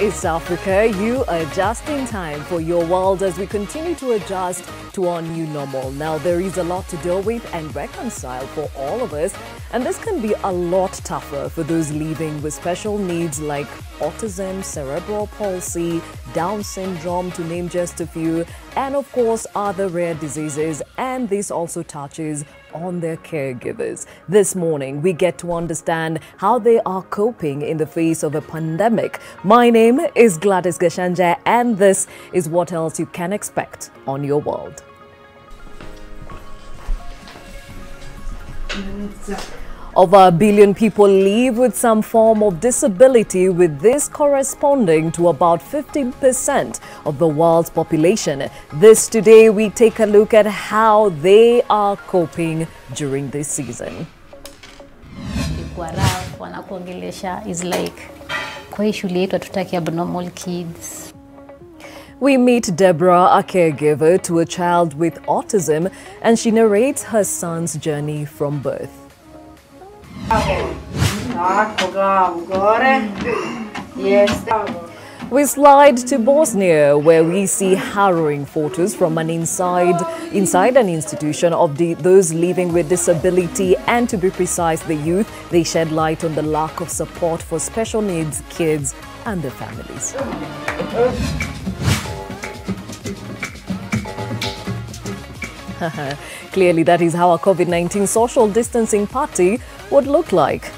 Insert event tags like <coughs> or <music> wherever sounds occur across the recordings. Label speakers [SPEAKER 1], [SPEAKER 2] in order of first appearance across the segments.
[SPEAKER 1] East Africa, you are just in time for your world as we continue to adjust to our new normal. Now, there is a lot to deal with and reconcile for all of us, and this can be a lot tougher for those living with special needs like autism, cerebral palsy, Down syndrome, to name just a few, and of course, other rare diseases. And this also touches on their caregivers. This morning, we get to understand how they are coping in the face of a pandemic. My name is Gladys Gachanja, and this is what else you can expect on your world. Over a billion people live with some form of disability, with this corresponding to about 15% of the world's population. This today, we take a look at how they are coping during this season.
[SPEAKER 2] Ilikuwa rough, wanakuongelesha is like kwa hii shule yetu hatutaki abnormal kids.
[SPEAKER 1] We meet Deborah, a caregiver to a child with autism, and she narrates her son's journey from birth. We slide to Bosnia, where we see harrowing photos from an inside inside an institution of the, those living with disability, and to be precise, the youth. They shed light on the lack of support for special needs kids and their families. <laughs> Clearly, that is how a COVID 19 social distancing party would look like.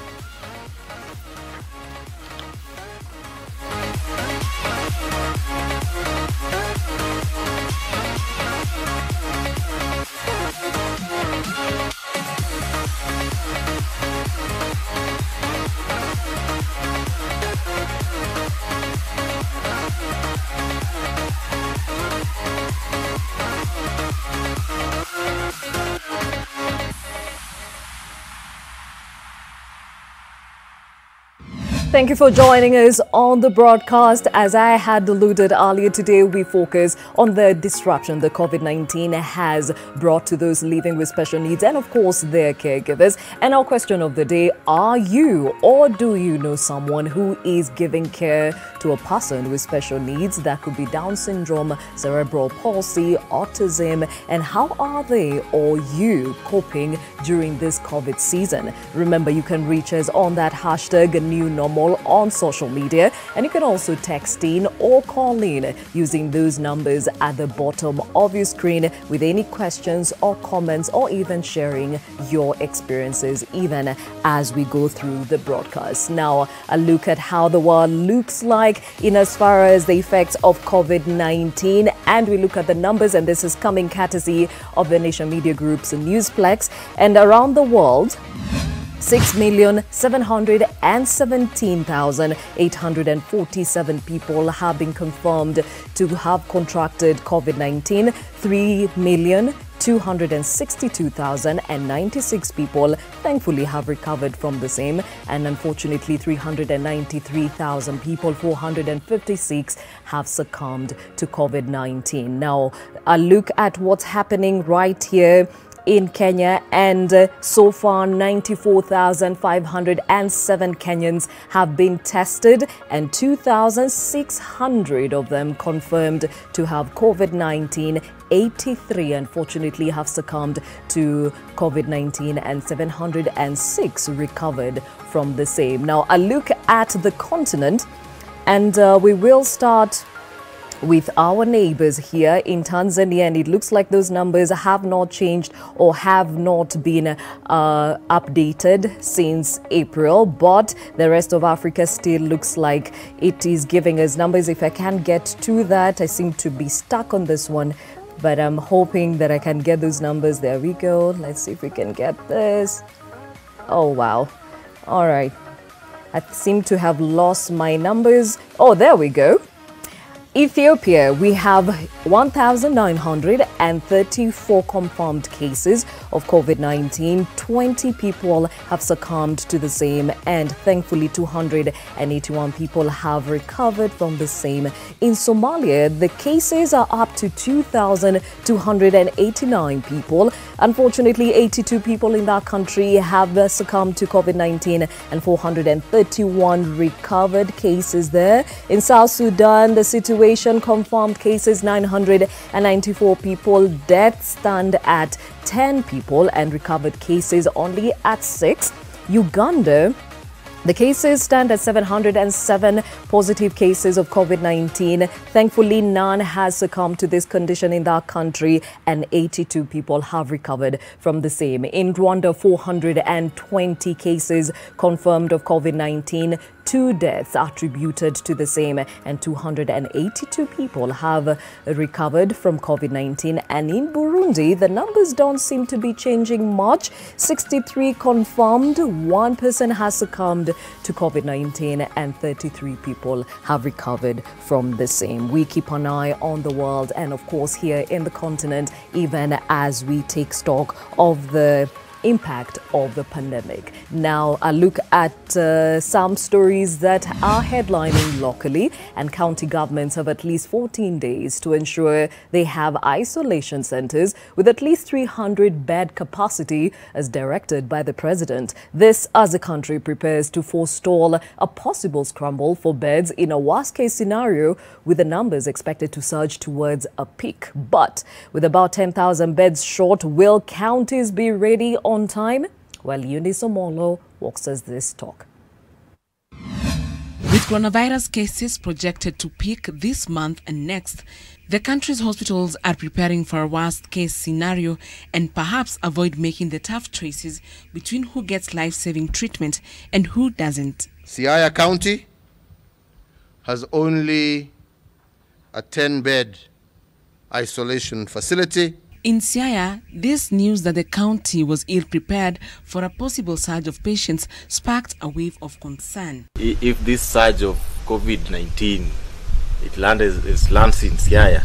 [SPEAKER 1] Thank you for joining us on the broadcast. As I had alluded earlier today, we focus on the disruption the COVID 19 has brought to those living with special needs and, of course, their caregivers. And our question of the day are you or do you know someone who is giving care to a person with special needs? That could be Down syndrome, cerebral palsy, autism, and how are they or you coping during this COVID season? Remember, you can reach us on that hashtag new normal on social media. And you can also text in or call in using those numbers at the bottom of your screen with any questions or comments or even sharing your experiences even as we go through the broadcast. Now, a look at how the world looks like in as far as the effects of COVID-19 and we look at the numbers and this is coming courtesy of the Nation Media Group's Newsplex and around the world 6,717,847 people have been confirmed to have contracted COVID 19. 3,262,096 people thankfully have recovered from the same, and unfortunately, 393,000 people, 456, have succumbed to COVID 19. Now, a look at what's happening right here in Kenya, and uh, so far 94,507 Kenyans have been tested, and 2,600 of them confirmed to have COVID 19. 83 unfortunately have succumbed to COVID 19, and 706 recovered from the same. Now, a look at the continent, and uh, we will start with our neighbors here in Tanzania, and it looks like those numbers have not changed or have not been uh, updated since April. But the rest of Africa still looks like it is giving us numbers. If I can get to that, I seem to be stuck on this one. But I'm hoping that I can get those numbers. There we go. Let's see if we can get this. Oh, wow. All right. I seem to have lost my numbers. Oh, there we go. Ethiopia, we have 1,934 confirmed cases of COVID 19. 20 people have succumbed to the same, and thankfully, 281 people have recovered from the same. In Somalia, the cases are up to 2,289 people. Unfortunately, 82 people in that country have succumbed to COVID 19 and 431 recovered cases there. In South Sudan, the situation confirmed cases 994 people, deaths stand at 10 people, and recovered cases only at 6. Uganda the cases stand at 707 positive cases of COVID 19. Thankfully, none has succumbed to this condition in that country, and 82 people have recovered from the same. In Rwanda, 420 cases confirmed of COVID 19 two deaths attributed to the same, and 282 people have recovered from COVID 19. And in Burundi, the numbers don't seem to be changing much 63 confirmed, one person has succumbed to COVID 19, and 33 people have recovered from the same. We keep an eye on the world and, of course, here in the continent, even as we take stock of the impact of the pandemic. Now, a look at uh, some stories that are headlining locally, and county governments have at least 14 days to ensure they have isolation centers with at least 300 bed capacity as directed by the president. This as the country prepares to forestall a possible scramble for beds in a worst case scenario with the numbers expected to surge towards a peak. But with about 10,000 beds short, will counties be ready on time? Well, Eunice Omolo walks us this talk.
[SPEAKER 3] With coronavirus cases projected to peak this month and next, the country's hospitals are preparing for a worst case scenario and perhaps avoid making the tough choices between who gets life saving treatment and who doesn't.
[SPEAKER 4] Siaya County has only a 10 bed isolation facility.
[SPEAKER 3] In Siaya, this news that the county was ill prepared for a possible surge of patients sparked a wave of concern.
[SPEAKER 5] If this surge of COVID-19 it lands, it lands in Siaya,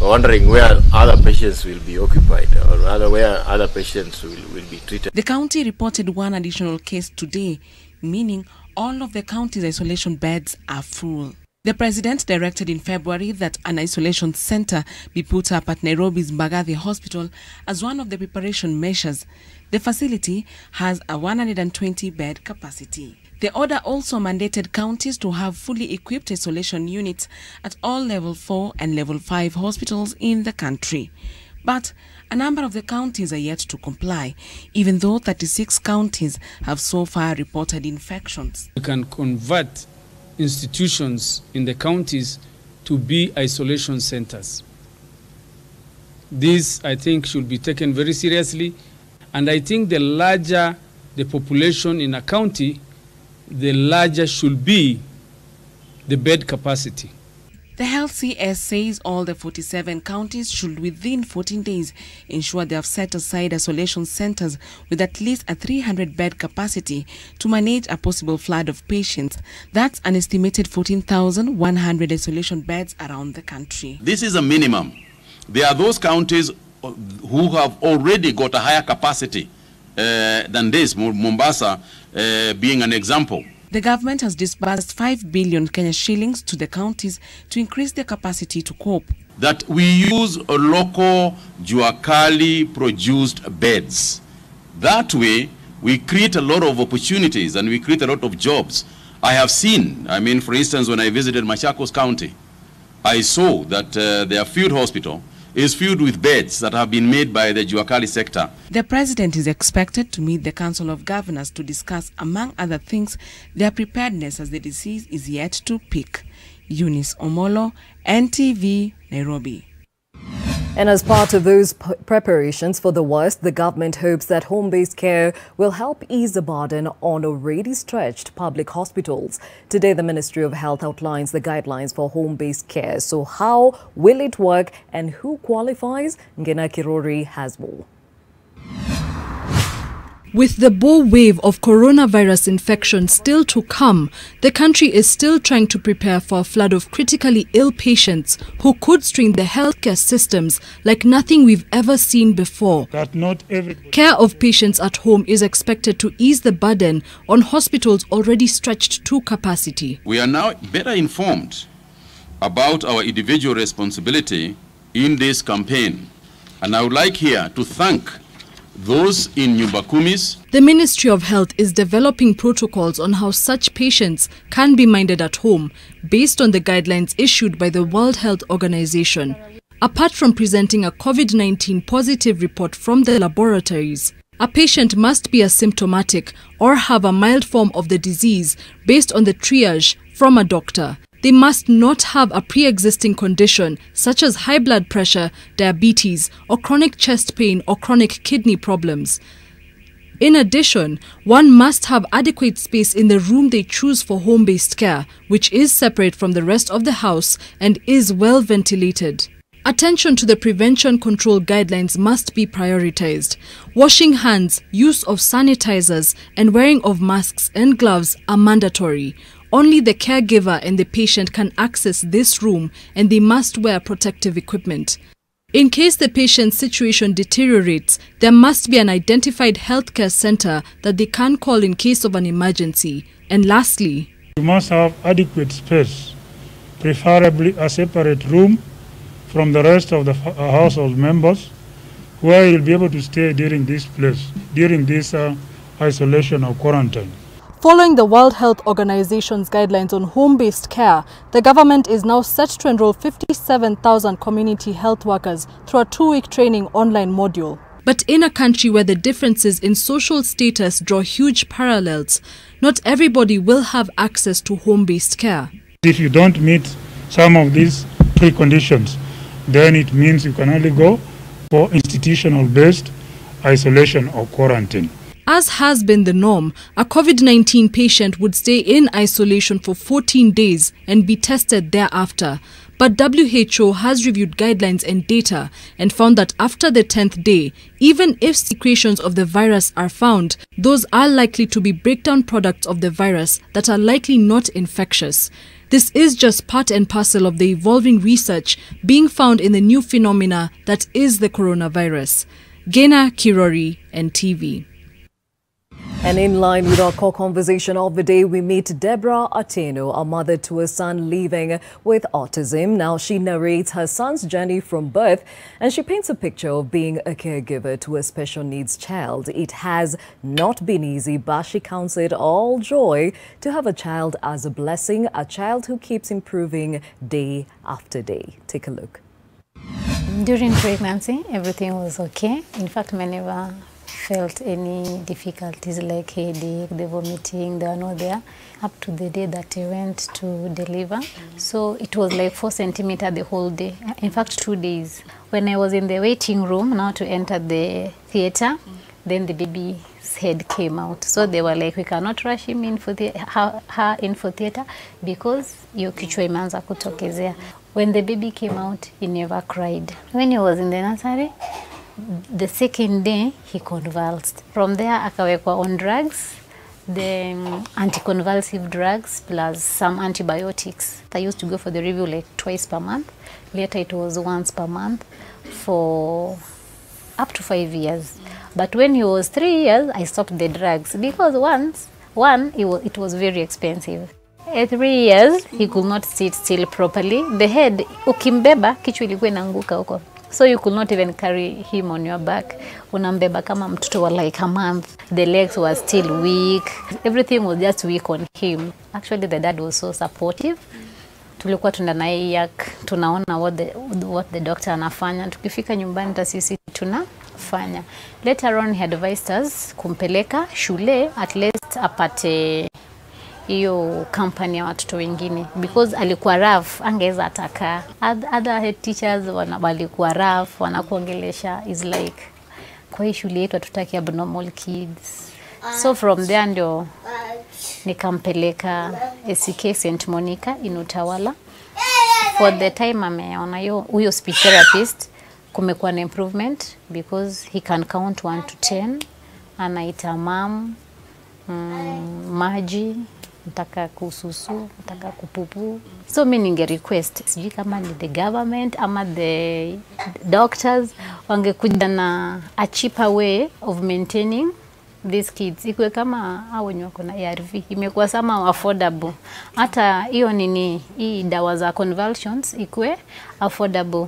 [SPEAKER 5] we're wondering where other patients will be occupied or rather where other patients will, will be treated.
[SPEAKER 3] The county reported one additional case today, meaning all of the county's isolation beds are full. The president directed in February that an isolation center be put up at Nairobi's Mbagathi Hospital as one of the preparation measures. The facility has a 120 bed capacity. The order also mandated counties to have fully equipped isolation units at all level 4 and level 5 hospitals in the country. But a number of the counties are yet to comply, even though 36 counties have so far reported infections.
[SPEAKER 6] We can convert institutions in the counties to be isolation centers. This, I think, should be taken very seriously. And I think the larger the population in a county, the larger should be the bed capacity.
[SPEAKER 3] The Health CS says all the 47 counties should within 14 days ensure they have set aside isolation centers with at least a 300 bed capacity to manage a possible flood of patients. That's an estimated 14,100 isolation beds around the country.
[SPEAKER 7] This is a minimum. There are those counties uh, who have already got a higher capacity uh, than this, Mombasa uh, being an example.
[SPEAKER 3] The government has disbursed 5 billion Kenya shillings to the counties to increase their capacity to cope.
[SPEAKER 7] That we use local Juakali produced beds. That way, we create a lot of opportunities and we create a lot of jobs. I have seen, I mean, for instance, when I visited Machakos County, I saw that uh, their field hospital is filled with beds that have been made by the Juakali sector.
[SPEAKER 3] The president is expected to meet the Council of Governors to discuss, among other things, their preparedness as the disease is yet to peak. Eunice Omolo, NTV, Nairobi.
[SPEAKER 1] And as part of those preparations for the worst, the government hopes that home based care will help ease the burden on already stretched public hospitals. Today, the Ministry of Health outlines the guidelines for home based care. So, how will it work and who qualifies? Ngena Kirori has more.
[SPEAKER 8] With the bow wave of coronavirus infection still to come, the country is still trying to prepare for a flood of critically ill patients who could strain the healthcare systems like nothing we've ever seen before.
[SPEAKER 9] that not
[SPEAKER 8] Care of patients at home is expected to ease the burden on hospitals already stretched to capacity.
[SPEAKER 7] We are now better informed about our individual responsibility in this campaign. And I would like here to thank those in Nyumbakumis
[SPEAKER 8] The Ministry of Health is developing protocols on how such patients can be minded at home based on the guidelines issued by the World Health Organization. Apart from presenting a COVID 19 positive report from the laboratories, a patient must be asymptomatic or have a mild form of the disease based on the triage from a doctor. They must not have a pre existing condition such as high blood pressure, diabetes, or chronic chest pain or chronic kidney problems. In addition, one must have adequate space in the room they choose for home based care, which is separate from the rest of the house and is well ventilated. Attention to the prevention control guidelines must be prioritized. Washing hands, use of sanitizers, and wearing of masks and gloves are mandatory. Only the caregiver and the patient can access this room and they must wear protective equipment. In case the patient's situation deteriorates, there must be an identified healthcare center that they can call in case of an emergency. And lastly,
[SPEAKER 9] you must have adequate space, preferably a separate room from the rest of the uh, household members, where you'll be able to stay during this place, during this uh, isolation or quarantine.
[SPEAKER 8] Following the World Health Organization's guidelines on home based care, the government is now set to enroll 57,000 community health workers through a two week training online module. But in a country where the differences in social status draw huge parallels, not everybody will have access to home based care.
[SPEAKER 9] If you don't meet some of these preconditions, then it means you can only go for institutional based isolation or quarantine.
[SPEAKER 8] As has been the norm, a COVID 19 patient would stay in isolation for 14 days and be tested thereafter. But WHO has reviewed guidelines and data and found that after the 10th day, even if secretions of the virus are found, those are likely to be breakdown products of the virus that are likely not infectious. This is just part and parcel of the evolving research being found in the new phenomena that is the coronavirus. Gena Kirori, NTV.
[SPEAKER 1] And in line with our core conversation of the day, we meet Deborah Ateno, a mother to a son living with autism. Now, she narrates her son's journey from birth and she paints a picture of being a caregiver to a special needs child. It has not been easy, but she counts it all joy to have a child as a blessing, a child who keeps improving day after day. Take a look.
[SPEAKER 2] During pregnancy, everything was okay. In fact, I never felt any difficulties like headache, the vomiting, they were not there up to the day that I went to deliver. So it was like four centimeter the whole day. In fact, two days. When I was in the waiting room now to enter the theater, then the baby's head came out. So they were like, we cannot rush him in for the, her, her in for theater because hiyo kichwa imeanza kutokezea. When the baby came out, he never cried. When he was in the nursery, the second day he convulsed. From there akawekwa on drugs, the um, anticonvulsive drugs plus some antibiotics. I used to go for the review like twice per month. Later it was once per month for up to five years. But when he was three years, I stopped the drugs because once, one, it was, it was very expensive. At three years, he could not sit still properly. The head, ukimbeba, kichwa ilikuwa inaanguka huko. So you could not even carry him on your back. Unambeba kama mtoto wa like a month. The legs were still weak. Everything was just weak on him. Actually, the dad was so supportive. Tulikuwa tuna naye yak, tunaona what the, what the doctor anafanya. Tukifika nyumbani hata sisi tunafanya. Later on he advised us kumpeleka shule at least apate hiyo kampani ya watoto wengine because alikuwa rough, angeweza atakaa. Oth- Other head teachers walikuwa rough, wanakuongelesha is like kwa hii shule yetu hatutaki abnormal kids. So from there ndio nikampeleka ACK St Monica in Utawala. For the time ameona huyo speech therapist kumekuwa na improvement because he can count 1 to 10 anaita mam, mm, maji, nataka kususu, mtaka kupupu. So mi ninge request, sijui kama ni the government ama the doctors wangekuja na a cheaper way of maintaining these kids ikuwe kama hao wenye wako na ARV imekuwa sama affordable. Hata hiyo nini hii dawa za convulsions ikuwe affordable.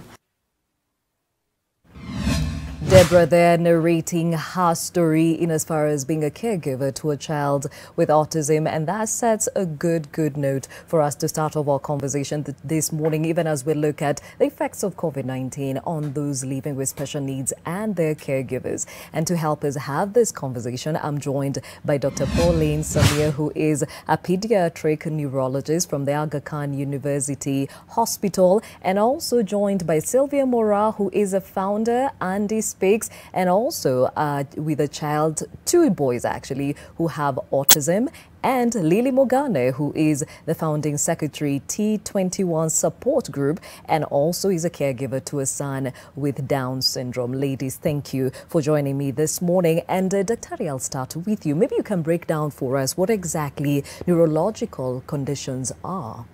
[SPEAKER 1] Deborah there narrating her story in as far as being a caregiver to a child with autism. And that sets a good, good note for us to start off our conversation th this morning, even as we look at the effects of COVID-19 on those living with special needs and their caregivers. And to help us have this conversation, I'm joined by Dr. Pauline Samia, who is a pediatric neurologist from the Aga Khan University Hospital, and also joined by Sylvia Moraa, who is a founder, Andy Speaks, and also uh, with a child, two boys actually, who have autism, and Lily Mugane, who is the founding secretary T21 support group and also is a caregiver to a son with Down syndrome. Ladies, thank you for joining me this morning. And uh, Dr. I'll start with you. Maybe you can break down for us what exactly neurological conditions are.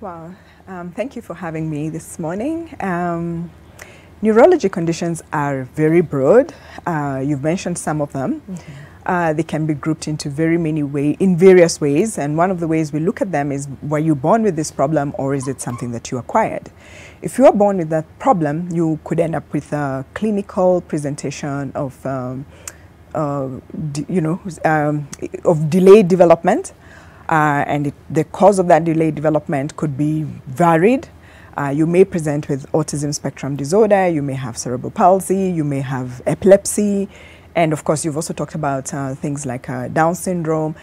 [SPEAKER 10] Well, Um, thank you for having me this morning. Um, neurology conditions are very broad. Uh, you've mentioned some of them. Uh, they can be grouped into very many ways, in various ways. And one of the ways we look at them is, were you born with this problem or is it something that you acquired? If you are born with that problem, you could end up with a clinical presentation of, um, uh, you know, um, of delayed development. Uh, and it, the cause of that delayed development could be varied. Uh, you may present with autism spectrum disorder, you may have cerebral palsy, you may have epilepsy, and of course, you've also talked about uh, things like uh, Down syndrome.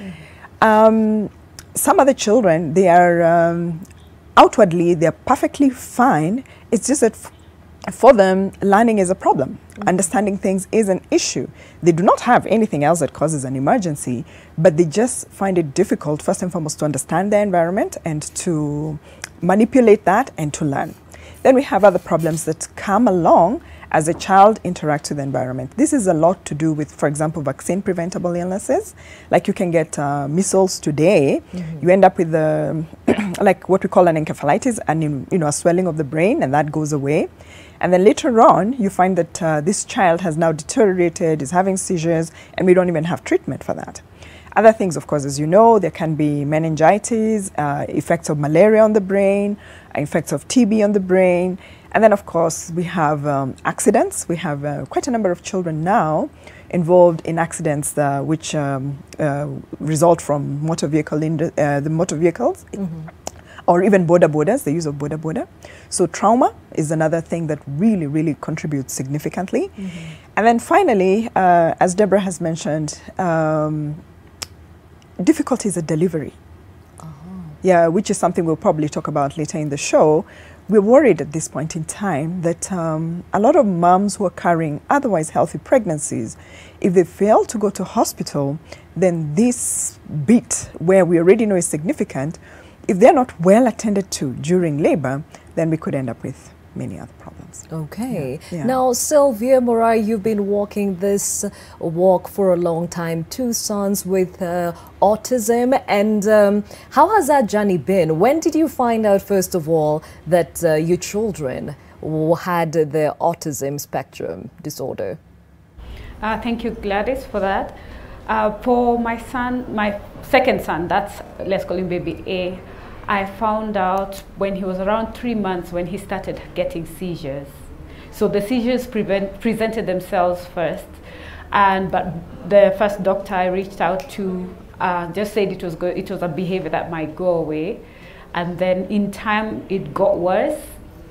[SPEAKER 10] Um, some other children, they are um, outwardly, they're perfectly fine. It's just that f- for them, learning is a problem. Understanding things is an issue. They do not have anything else that causes an emergency, but they just find it difficult, first and foremost, to understand their environment and to manipulate that and to learn. Then we have other problems that come along as a child interacts with the environment. This is a lot to do with, for example, vaccine preventable illnesses. Like you can get uh, measles today, you end up with um <clears throat> like what we call an encephalitis, and you know a swelling of the brain, and that goes away. And then later on, you find that uh, this child has now deteriorated, is having seizures, and we don't even have treatment for that. Other things, of course, as you know, there can be meningitis, uh, effects of malaria on the brain, effects of TB on the brain. And then, of course, we have um, accidents. We have uh, quite a number of children now involved in accidents uh, which um, uh, result from motor vehicle uh, the motor vehicles or even boda bodas, the use of boda boda. So trauma is another thing that really, really contributes significantly. And then finally, uh, as Deborah has mentioned, um, difficulties at delivery. Yeah, which is something we'll probably talk about later in the show. We're worried at this point in time that um, a lot of moms who are carrying otherwise healthy pregnancies, if they fail to go to hospital, then this bit where we already know is significant, if they're not well attended to during labor, then we could end up with many other problems.
[SPEAKER 1] Okay.
[SPEAKER 10] Yeah.
[SPEAKER 1] Now, Sylvia Moraa, you've been walking this walk for a long time. Two sons with uh, autism. And um, how has that journey been? When did you find out, first of all, that uh, your children had the autism spectrum disorder?
[SPEAKER 11] Uh, thank you, Gladys, for that. Uh, for my son, my second son, that's let's call him baby A, I found out when he was around three months when he started getting seizures. So the seizures presented themselves first, and but the first doctor I reached out to uh, just said it was it was a behavior that might go away, and then in time it got worse,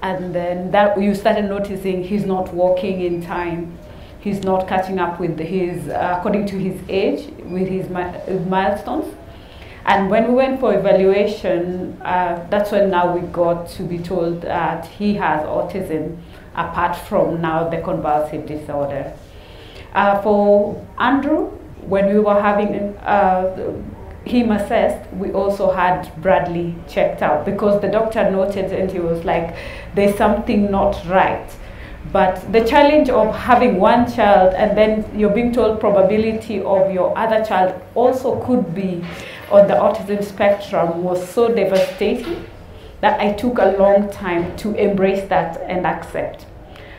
[SPEAKER 11] and then that you started noticing he's not walking in time. He's not catching up with his uh, according to his age with his mi- uh, milestones and when we went for evaluation uh, that's when now we got to be told that he has autism apart from now the convulsive disorder uh, for andrew when we were having uh, him assessed, we also had Bradley checked out because the doctor noted and he was like, there's something not right. But the challenge of having one child and then you're being told probability of your other child also could be on the autism spectrum was so devastating that I took a long time to embrace that and accept.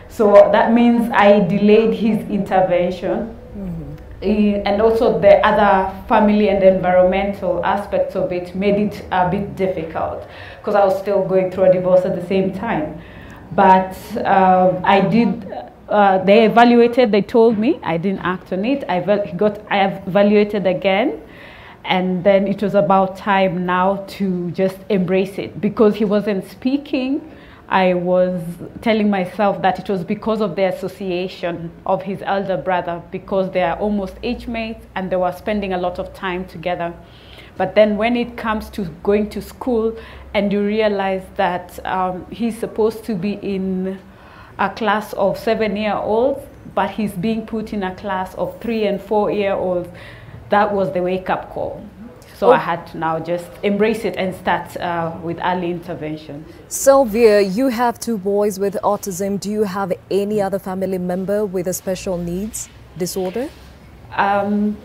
[SPEAKER 11] So that means I delayed his intervention. Mm-hmm. And also the other family and environmental aspects of it made it a bit difficult because I was still going through a divorce at the same time. But uh, I did, uh, they evaluated, they told me, I didn't act on it. I got, I evaluated again. And then it was about time now to just embrace it because he wasn't speaking. I was telling myself that it was because of the association of his elder brother, because they are almost age mates and they were spending a lot of time together. But then when it comes to going to school and you realize that um, he's supposed to be in a class of seven year olds, but he's being put in a class of three and four year olds, that was the wake up call. So oh. I had to now just embrace it and start uh, with early intervention.
[SPEAKER 1] Sylvia, you have two boys with autism. Do you have any other family member with a special needs disorder?
[SPEAKER 11] Um,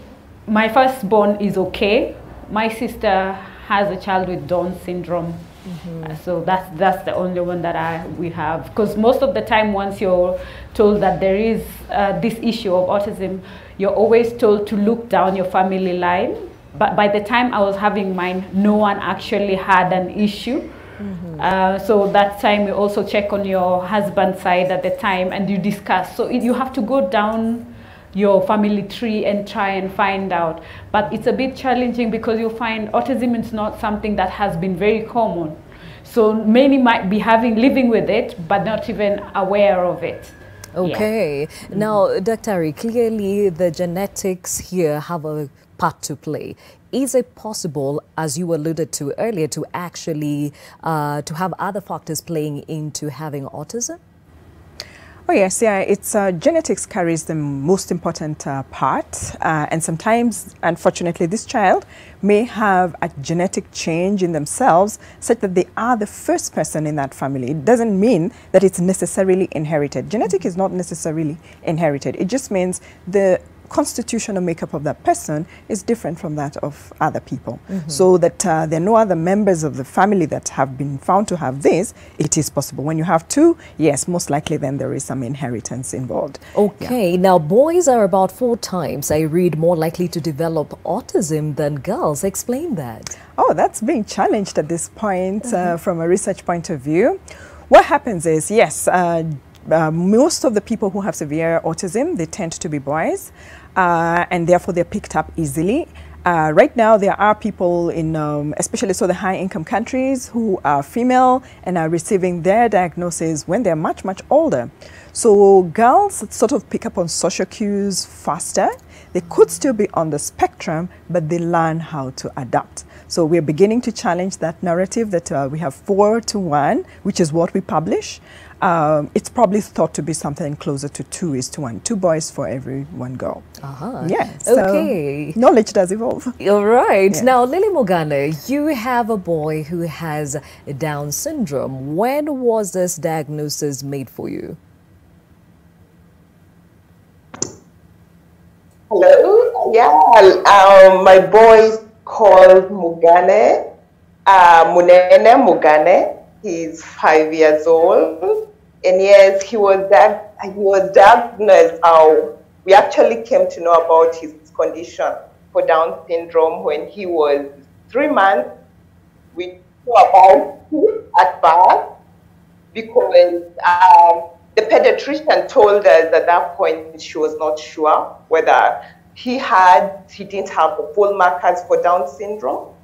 [SPEAKER 11] my firstborn is okay. My sister has a child with Down syndrome. Mm -hmm. so that's that's the only one that I we have because most of the time once you're told that there is uh, this issue of autism, you're always told to look down your family line but by the time I was having mine, no one actually had an issue. Mm-hmm. Uh, so that time you also check on your husband's side at the time and you discuss. So it, you have to go down your family tree and try and find out. But it's a bit challenging because you find autism is not something that has been very common. So many might be having living with it, but not even aware of it.
[SPEAKER 1] Okay. Yeah. Now, Dr. clearly the genetics here have a part to play. Is it possible, as you alluded to earlier, to actually uh, to have other factors playing into having autism?
[SPEAKER 10] Oh yes, yeah. It's uh, genetics carries the most important uh, part, uh, and sometimes, unfortunately, this child may have a genetic change in themselves, such that they are the first person in that family. It doesn't mean that it's necessarily inherited. Genetic is not necessarily inherited. It just means the constitutional makeup of that person is different from that of other people. Mm -hmm. So that uh, there are no other members of the family that have been found to have this, it is possible. When you have two, yes, most likely then there is some inheritance involved.
[SPEAKER 1] Okay, yeah. now boys are about four times, I read, more likely to develop autism than girls. Explain that.
[SPEAKER 10] Oh, that's being challenged at this point mm -hmm. uh, mm-hmm. from a research point of view. What happens is, yes, uh, uh, most of the people who have severe autism, they tend to be boys, uh, and therefore they're picked up easily. Uh, right now, there are people in, um, especially so the high-income countries, who are female and are receiving their diagnosis when they're much, much older. So girls sort of pick up on social cues faster. They could still be on the spectrum, but they learn how to adapt. So we're beginning to challenge that narrative that uh, we have four to one, which is what we publish. Um, it's probably thought to be something closer to two is to one, two boys for every one girl.
[SPEAKER 1] Uh-huh.
[SPEAKER 10] Yeah.
[SPEAKER 1] So okay.
[SPEAKER 10] Knowledge does evolve.
[SPEAKER 1] All right. Yeah. Now, Lily Mugane, you have a boy who has Down syndrome. When was this diagnosis made for you?
[SPEAKER 12] Hello. Yeah. Um, my boy called Mugane, uh, Munene Mugane. He's five years old. And yes, he was that he was diagnosed. Uh, we actually came to know about his condition for Down syndrome when he was three months. We knew about him at birth because um, the pediatrician told us at that point she was not sure whether he had, he didn't have the full markers for Down syndrome.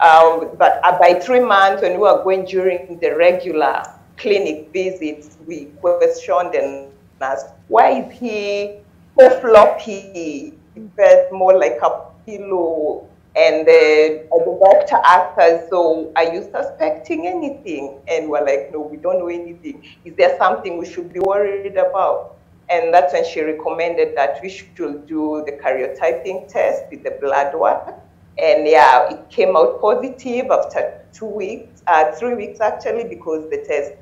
[SPEAKER 12] Uh, but uh, by three months, when we were going during the regular clinic visits, we questioned and asked, why is he so floppy? He felt more like a pillow. And the doctor asked us, so are you suspecting anything? And we're like, no, we don't know anything. Is there something we should be worried about? And that's when she recommended that we should do the karyotyping test with the blood work. And yeah, it came out positive after two weeks, uh, three weeks actually, because the test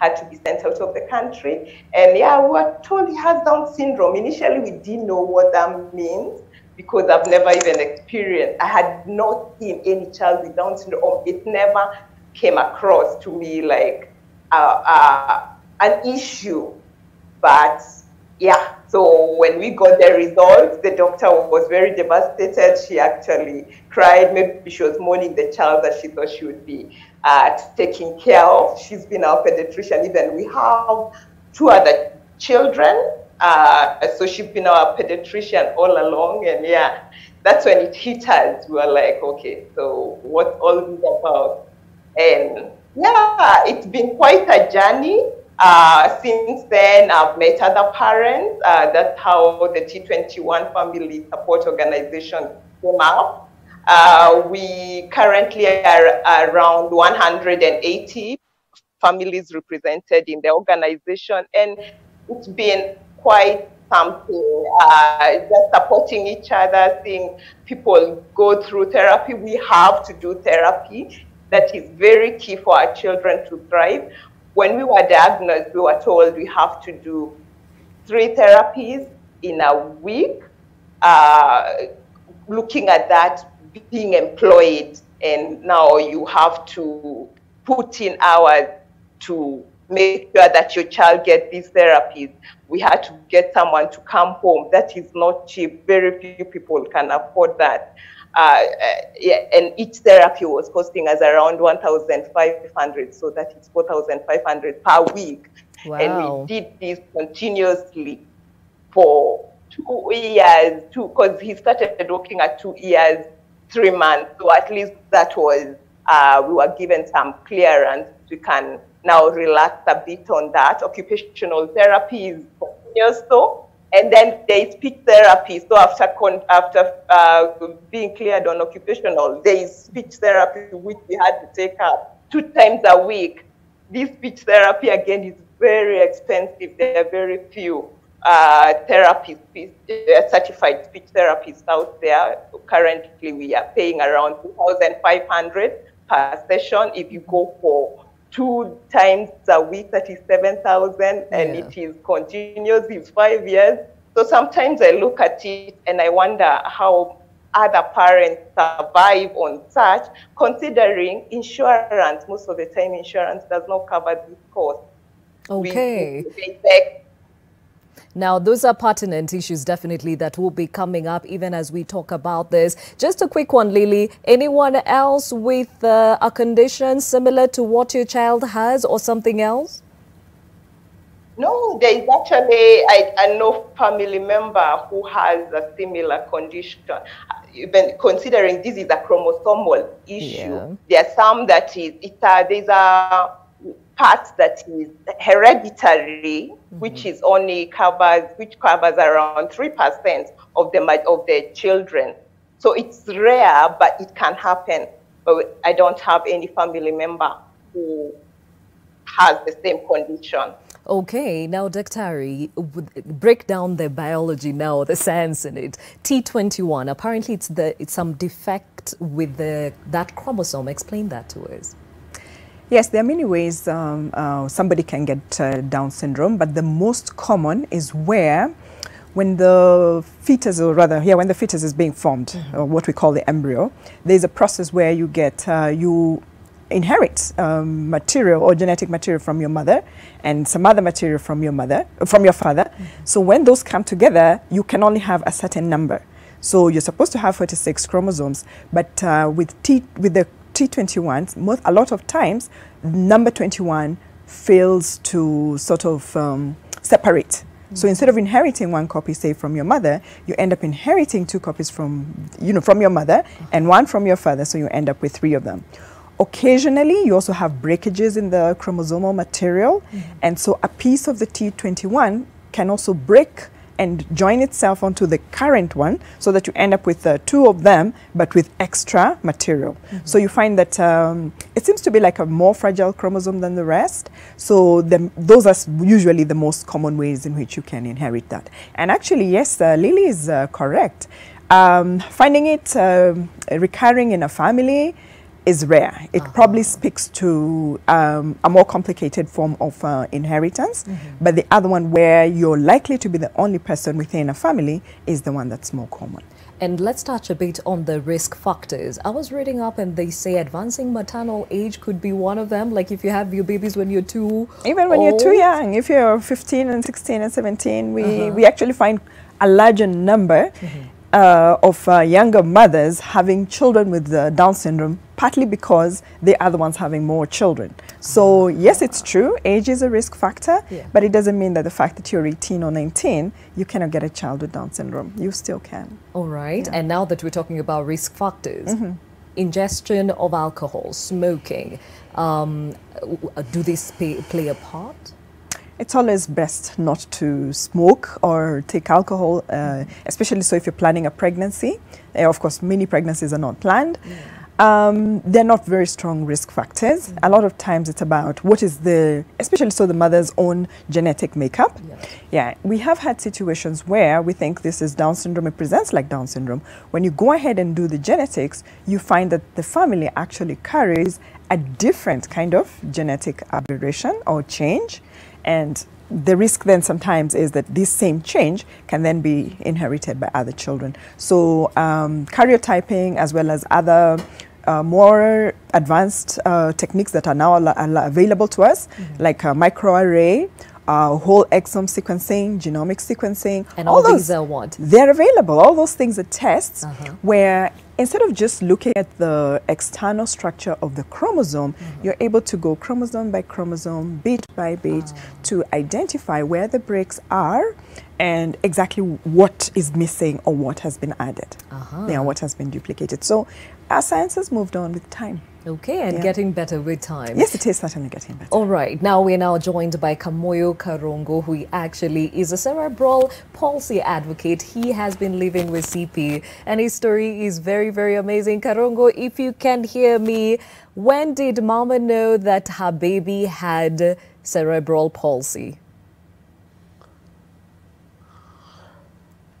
[SPEAKER 12] had to be sent out of the country. And yeah, we were told he has Down syndrome. Initially, we didn't know what that means because I've never even experienced. I had not seen any child with Down syndrome. It never came across to me like uh, uh, an issue. But yeah, so when we got the results, the doctor was very devastated. She actually cried. Maybe she was mourning the child that she thought she would be uh, taking care of. She's been our pediatrician. Even we have two other children. Uh, so she's been our pediatrician all along. And yeah, that's when it hit us. We were like, okay, so what's all this about? And yeah, it's been quite a journey. Uh, since then, I've met other parents. Uh, that's how the T21 Family Support Organization came up. Uh, we currently are around 180 families represented in the organization, and it's been quite something, uh, just supporting each other, seeing people go through therapy. We have to do therapy. That is very key for our children to thrive. When we were diagnosed, we were told we have to do three therapies in a week. Uh, looking at that, being employed, and now you have to put in hours to make sure that your child gets these therapies. We had to get someone to come home. That is not cheap. Very few people can afford that. Uh, uh, yeah, and each therapy was costing us around 1,500, so that is 4,500 per week.
[SPEAKER 1] Wow.
[SPEAKER 12] And we did this continuously for two years, two, because he started working at two years, three months. So at least that was, uh, we were given some clearance. We can now relax a bit on that. Occupational therapy is continuous though. And then there is speech therapy. So after after uh, being cleared on occupational, there is speech therapy which we had to take up two times a week. This speech therapy again is very expensive. There are very few uh, therapists, uh, certified speech therapists out there. Currently, we are paying around 2,500 per session. If you go for two times a week, that is 7,000, and
[SPEAKER 1] Yeah.
[SPEAKER 12] it is continuous, it's five years. So sometimes I look at it and I wonder how other parents survive on such, considering insurance, most of the time insurance does not cover this cost.
[SPEAKER 1] Okay.
[SPEAKER 12] we back
[SPEAKER 1] Now, those are pertinent issues definitely that will be coming up even as we talk about this. Just a quick one, Lily. Anyone else with uh, a condition similar to what your child has or something else?
[SPEAKER 12] No, there is actually I, I know family member who has a similar condition. Even considering this is a chromosomal issue,
[SPEAKER 1] Yeah.
[SPEAKER 12] there are some that is it uh, there's a part that is hereditary, mm-hmm. which is only covers which covers around three percent of the of the children. So it's rare, but it can happen. But I don't have any family member who has the same condition.
[SPEAKER 1] Okay, now, Daktari, break down the biology now, the science in it. T21, apparently it's the it's some defect with the that chromosome. Explain that to us.
[SPEAKER 10] Yes, there are many ways um, uh, somebody can get uh, Down syndrome, but the most common is where, when the fetus, or rather, yeah, when the fetus is being formed, or what we call the embryo, there's a process where you get uh, you inherit um, material or genetic material from your mother and some other material from your mother from your father. So when those come together you can only have a certain number. So you're supposed to have 46 chromosomes but uh, with with the T21s most, a lot of times number 21 fails to sort of um, separate so instead of inheriting one copy, say from your mother, you end up inheriting two copies from, you know, from your mother and one from your father. So you end up with three of them. Occasionally, you also have breakages in the chromosomal material, and so a piece of the T21 can also break and join itself onto the current one, so that you end up with uh, two of them, but with extra material. So you find that um, it seems to be like a more fragile chromosome than the rest. So the, those are usually the most common ways in which you can inherit that. And actually, yes, uh, Lily is uh, correct. Um, finding it um, recurring in a family is rare. It probably speaks to um, a more complicated form of uh, inheritance, but the other one where you're likely to be the only person within a family is the one that's more common.
[SPEAKER 1] And let's touch a bit on the risk factors. I was reading up and they say advancing maternal age could be one of them. Like if you have your babies when you're too
[SPEAKER 10] Even when you're too young, if you're 15 and 16 and 17, we,
[SPEAKER 1] Uh-huh.
[SPEAKER 10] we actually find a larger number uh, of uh, younger mothers having children with uh, Down syndrome, partly because they are the ones having more children. So, yes, it's true, age is a risk factor,
[SPEAKER 1] Yeah.
[SPEAKER 10] but it doesn't mean that the fact that you're 18 or 19, you cannot get a child with Down syndrome. You still can.
[SPEAKER 1] All right. And now that we're talking about risk factors,
[SPEAKER 10] Mhm.
[SPEAKER 1] ingestion of alcohol, smoking, um, do these pay, play a part?
[SPEAKER 10] It's always best not to smoke or take alcohol, uh, especially so if you're planning a pregnancy. Uh, of course, many pregnancies are not planned. Um, they're not very strong risk factors. A lot of times it's about what is the, especially so the mother's own genetic makeup. Yeah, we have had situations where we think this is Down syndrome, it presents like Down syndrome. When you go ahead and do the genetics, you find that the family actually carries a different kind of genetic aberration or change. And the risk then sometimes is that this same change can then be inherited by other children. So um, karyotyping as well as other uh, more advanced uh, techniques that are now available to us, like uh, microarray, uh, whole exome sequencing, genomic sequencing.
[SPEAKER 1] And all these are what?
[SPEAKER 10] They're available. All those things are tests
[SPEAKER 1] Uh-huh.
[SPEAKER 10] where instead of just looking at the external structure of the chromosome,
[SPEAKER 1] Mm-hmm.
[SPEAKER 10] you're able to go chromosome by chromosome, bit by bit,
[SPEAKER 1] Ah.
[SPEAKER 10] to identify where the breaks are and exactly what is missing or what has been added.
[SPEAKER 1] Uh-huh.
[SPEAKER 10] Yeah, what has been duplicated. So our science has moved on with time.
[SPEAKER 1] Okay, and
[SPEAKER 10] Yeah.
[SPEAKER 1] getting better with time.
[SPEAKER 10] Yes, it is certainly getting better.
[SPEAKER 1] All right, now we're now joined by Kamoyo Karongo, who actually is a cerebral palsy advocate. He has been living with CP, and his story is very, very amazing. Karongo, if you can hear me, when did Mama know that her baby had cerebral palsy?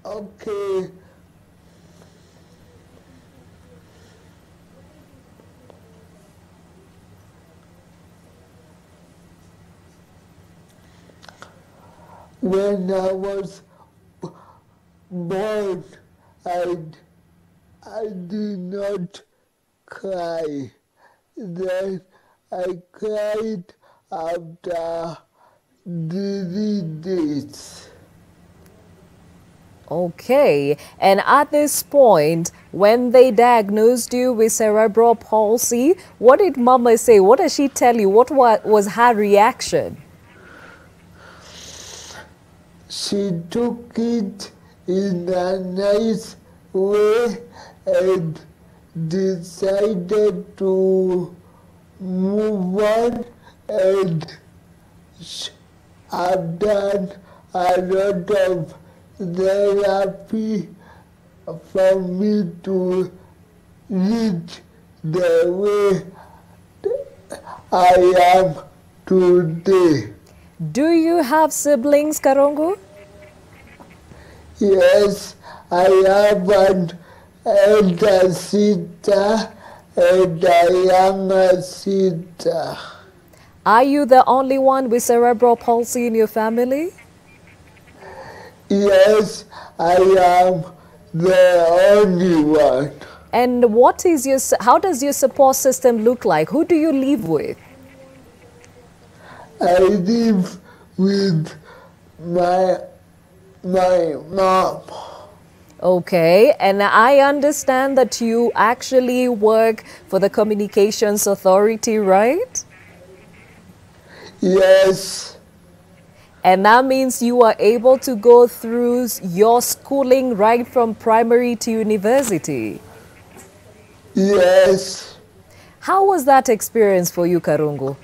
[SPEAKER 13] Okay. When I was born, I, I did not cry. Then I cried after three days.
[SPEAKER 1] Okay, and at this point, when they diagnosed you with cerebral palsy, what did Mama say? What did she tell you? What was her reaction?
[SPEAKER 13] She took it in a nice way and decided to move on and I've done a lot of therapy for me to reach the way I am today.
[SPEAKER 1] Do you have siblings, Karongo?
[SPEAKER 13] Yes, I have an elder sister and a younger sister.
[SPEAKER 1] Are you the only one with cerebral palsy in your family?
[SPEAKER 13] Yes, I am the only one.
[SPEAKER 1] And what is your how does your support system look like? Who do you live with?
[SPEAKER 13] I live with my my mom.
[SPEAKER 1] Okay, and I understand that you actually work for the Communications Authority, right?
[SPEAKER 13] Yes,
[SPEAKER 1] And that means you are able to go through your schooling right from primary to university.
[SPEAKER 13] yes.
[SPEAKER 1] How was that experience for you, Karungu?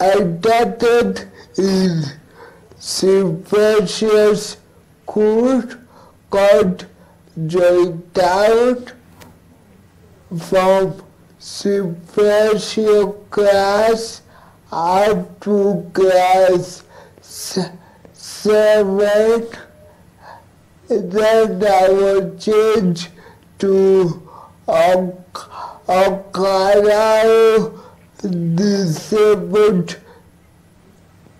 [SPEAKER 13] I started in Silverius School called Joytown from Silverius class up to class seven. Then I was changed to um, Okada Disabled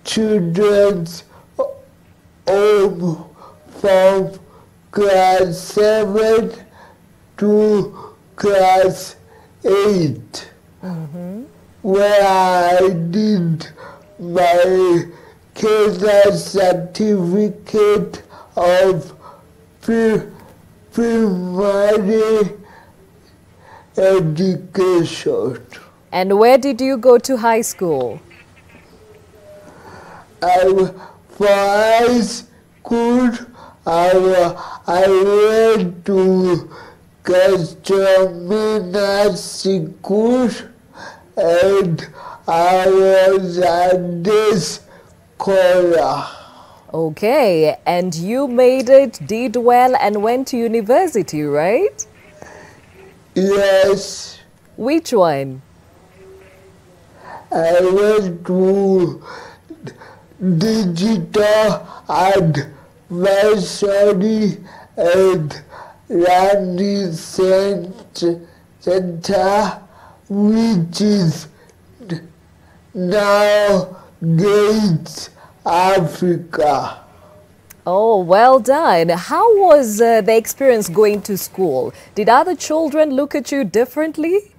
[SPEAKER 13] Children's Home from class 7 to class 8 mm-hmm. where I did my Kenya certificate of pri- primary education.
[SPEAKER 1] And where did you go to high school?
[SPEAKER 13] I, for high school, I, I went to Castamina School and I was at this scholar.
[SPEAKER 1] Okay, and you made it, did well, and went to university, right?
[SPEAKER 13] Yes,
[SPEAKER 1] Which one?
[SPEAKER 13] I went to digital advisory and learning cent- center, which is now Gates Africa.
[SPEAKER 1] Oh, well done. How was uh, the experience going to school? Did other children look at you differently?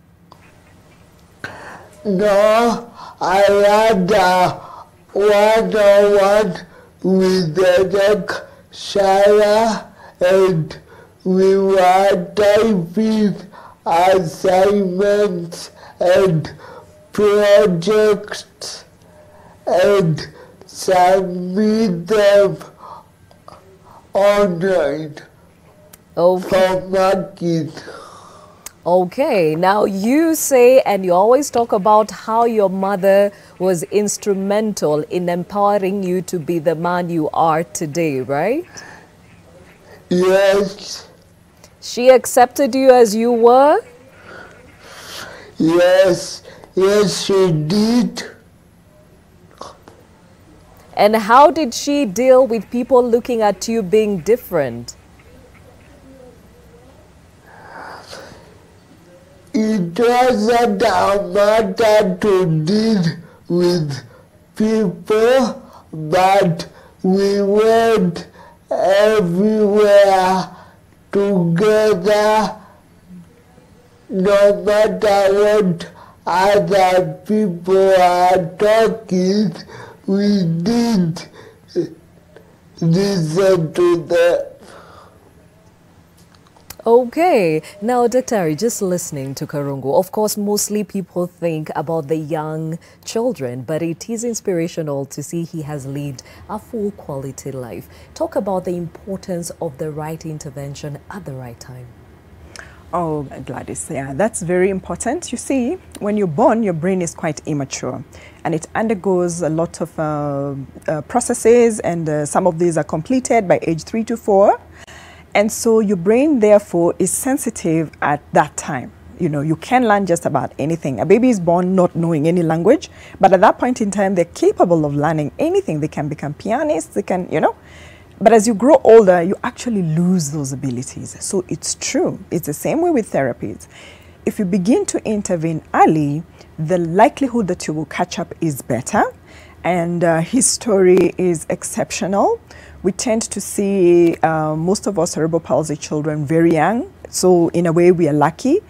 [SPEAKER 13] No, I had a one-on-one with the lecturer and we were typing assignments and projects and submit them online oh.
[SPEAKER 1] Okay.
[SPEAKER 13] for marking.
[SPEAKER 1] Okay, now you say and you always talk about how your mother was instrumental in empowering you to be the man you are today, right?
[SPEAKER 13] Yes,
[SPEAKER 1] She accepted you as you were?
[SPEAKER 13] yes, yes, she did.
[SPEAKER 1] And how did she deal with people looking at you being different?
[SPEAKER 13] It doesn't matter to deal with people, but we went everywhere together, no matter what other people are talking, we did listen to them.
[SPEAKER 1] Okay, now Dr. Just listening to Karungu, of course, mostly people think about the young children, but it is inspirational to see he has lived a full quality life. Talk about the importance of the right intervention at the right time.
[SPEAKER 10] Oh, Gladys, yeah, that's very important. You see, when you're born, your brain is quite immature and it undergoes a lot of uh, uh, processes, and uh, some of these are completed by age three to four. And so your brain, therefore, is sensitive at that time. You know, you can learn just about anything. A baby is born not knowing any language, but at that point in time, they're capable of learning anything. They can become pianists, they can, you know. But as you grow older, you actually lose those abilities. So it's true. It's the same way with therapies. If you begin to intervene early, the likelihood that you will catch up is better. And uh, his story is exceptional. We tend to see uh, most of our cerebral palsy children very young. So, in a way, we are lucky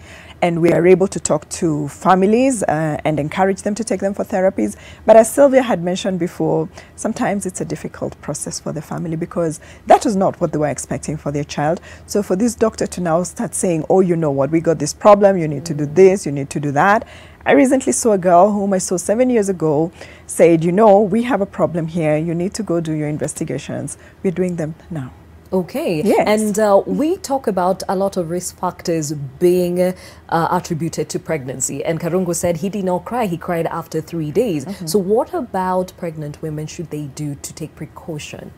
[SPEAKER 10] and we are able to talk to families uh, and encourage them to take them for therapies. But as Sylvia had mentioned before, sometimes it's a difficult process for the family because that was not what they were expecting for their child. So for this doctor to now start saying, oh, you know what, we got this problem, you need to do this, you need to do that. I recently saw a girl whom I saw seven years ago said, you know, we have a problem here, you need to go do your investigations. We're doing them now.
[SPEAKER 1] Okay.
[SPEAKER 10] Yes.
[SPEAKER 1] And uh, we talk about a lot of risk factors being uh, attributed to pregnancy. And Karungo said he did not cry, he cried after three days. So, what about pregnant women should they do to take precaution?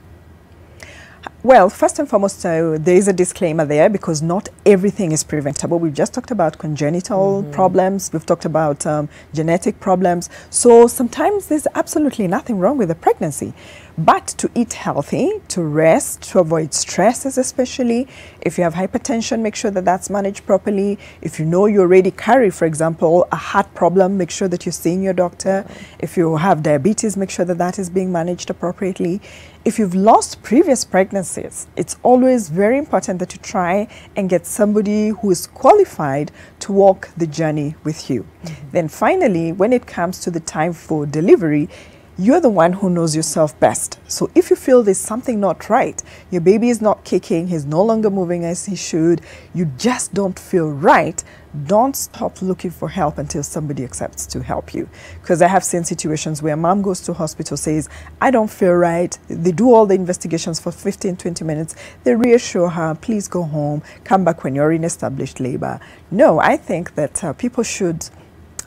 [SPEAKER 10] Well, first and foremost, uh, there is a disclaimer there because not everything is preventable. We've just talked about congenital problems, we've talked about um, genetic problems. So sometimes there's absolutely nothing wrong with a pregnancy. But to eat healthy, to rest, to avoid stresses, especially if you have hypertension, make sure that that's managed properly. If you know you already carry, for example, a heart problem, make sure that you're seeing your doctor. If you have diabetes, make sure that that is being managed appropriately. If you've lost previous pregnancies, it's always very important that you try and get somebody who is qualified to walk the journey with you. Mm-hmm. Then finally, when it comes to the time for delivery, you're the one who knows yourself best. So if you feel there's something not right, your baby is not kicking, he's no longer moving as he should, you just don't feel right, don't stop looking for help until somebody accepts to help you. Because I have seen situations where mom goes to hospital, says, I don't feel right. They do all the investigations for 15, 20 minutes. They reassure her, please go home, come back when you're in established labor. No, I think that uh, people should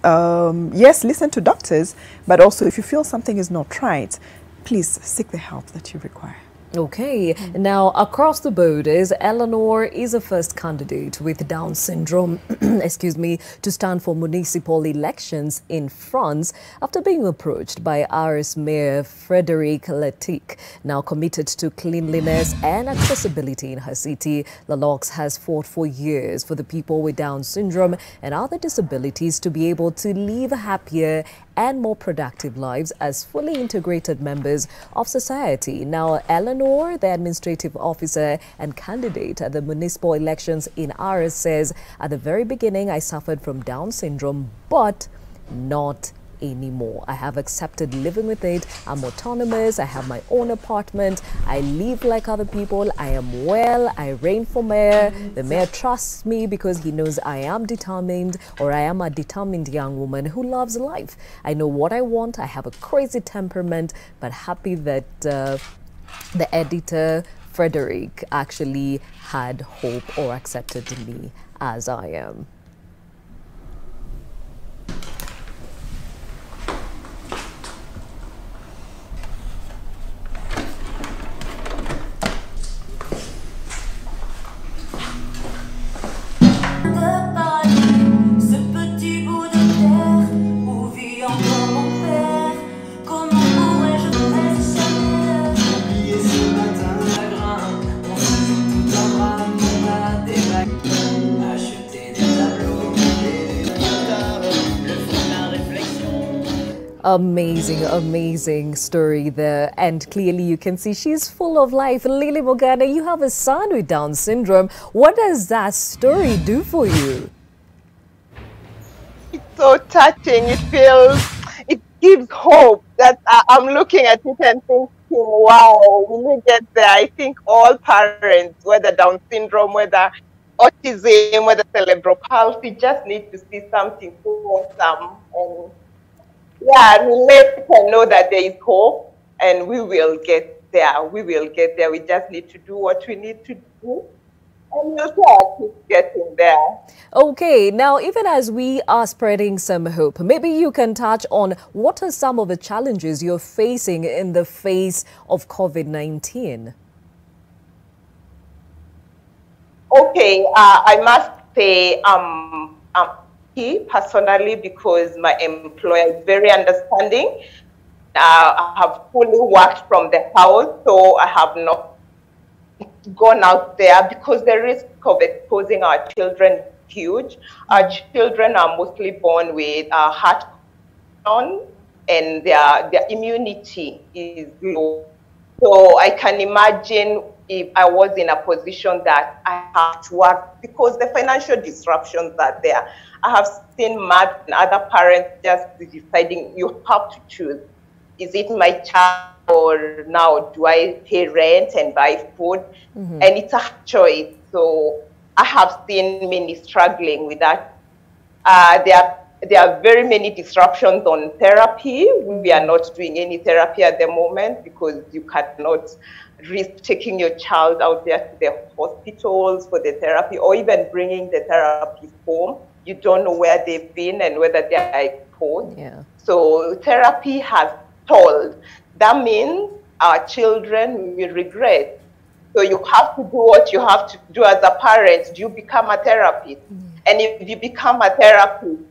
[SPEAKER 10] um, yes, listen to doctors, but also if you feel something is not right, please seek the help that you require.
[SPEAKER 1] Okay, now across the borders, Eleanor is a first candidate with Down syndrome, <clears throat> excuse me, to stand for municipal elections in France after being approached by Arras Mayor Frederic Leturque. Now committed to cleanliness and accessibility in her city, Laloux has fought for years for the people with Down syndrome and other disabilities to be able to live happier and more productive lives as fully integrated members of society. Now, Eleanor, the administrative officer and candidate at the municipal elections in Arras, says, At the very beginning, I suffered from Down syndrome, but not anymore. I have accepted living with it. I'm autonomous. I have my own apartment. I live like other people. I am well. I reign for mayor. The mayor trusts me because he knows I am determined or I am a determined young woman who loves life. I know what I want. I have a crazy temperament, but happy that uh, the editor Frederick actually had hope or accepted me as I am. Amazing, amazing story there. And clearly you can see she's full of life. Lily Mugane, you have a son with Down syndrome. What does that story do for you?
[SPEAKER 12] It's so touching. It feels, it gives hope that I'm looking at it and thinking, wow, when we get there, I think all parents, whether Down syndrome, whether autism, whether cerebral palsy, just need to see something so awesome. And yeah, I mean, let people know that there is hope and we will get there. We will get there. We just need to do what we need to do. And we'll keep getting there.
[SPEAKER 1] Okay, now even as we are spreading some hope, maybe you can touch on what are some of the challenges you're facing in the face of COVID 19?
[SPEAKER 12] Okay, uh, I must say um, I'm happy personally because my employer is very understanding. Uh, I have fully worked from the house, so I have not gone out there because the risk of exposing our children is huge. Our children are mostly born with uh, heart on and their, their immunity is low. So I can imagine if I was in a position that I have to work because the financial disruptions are there. I have seen mad and other parents just deciding you have to choose. Is it my child or now do I pay rent and buy food?
[SPEAKER 14] Mhm.
[SPEAKER 12] And it's a choice. So I have seen many struggling with that. Uh, there are there are very many disruptions on therapy. We are not doing any therapy at the moment because you cannot risk taking your child out there to the hospitals for the therapy or even bringing the therapist home. You don't know where they've been and whether they are exposed.
[SPEAKER 1] Yeah.
[SPEAKER 12] So therapy has told. That means our children will regret So you have to do what you have to do as a parent. Do you become a therapist. Mm. And if you become a therapist,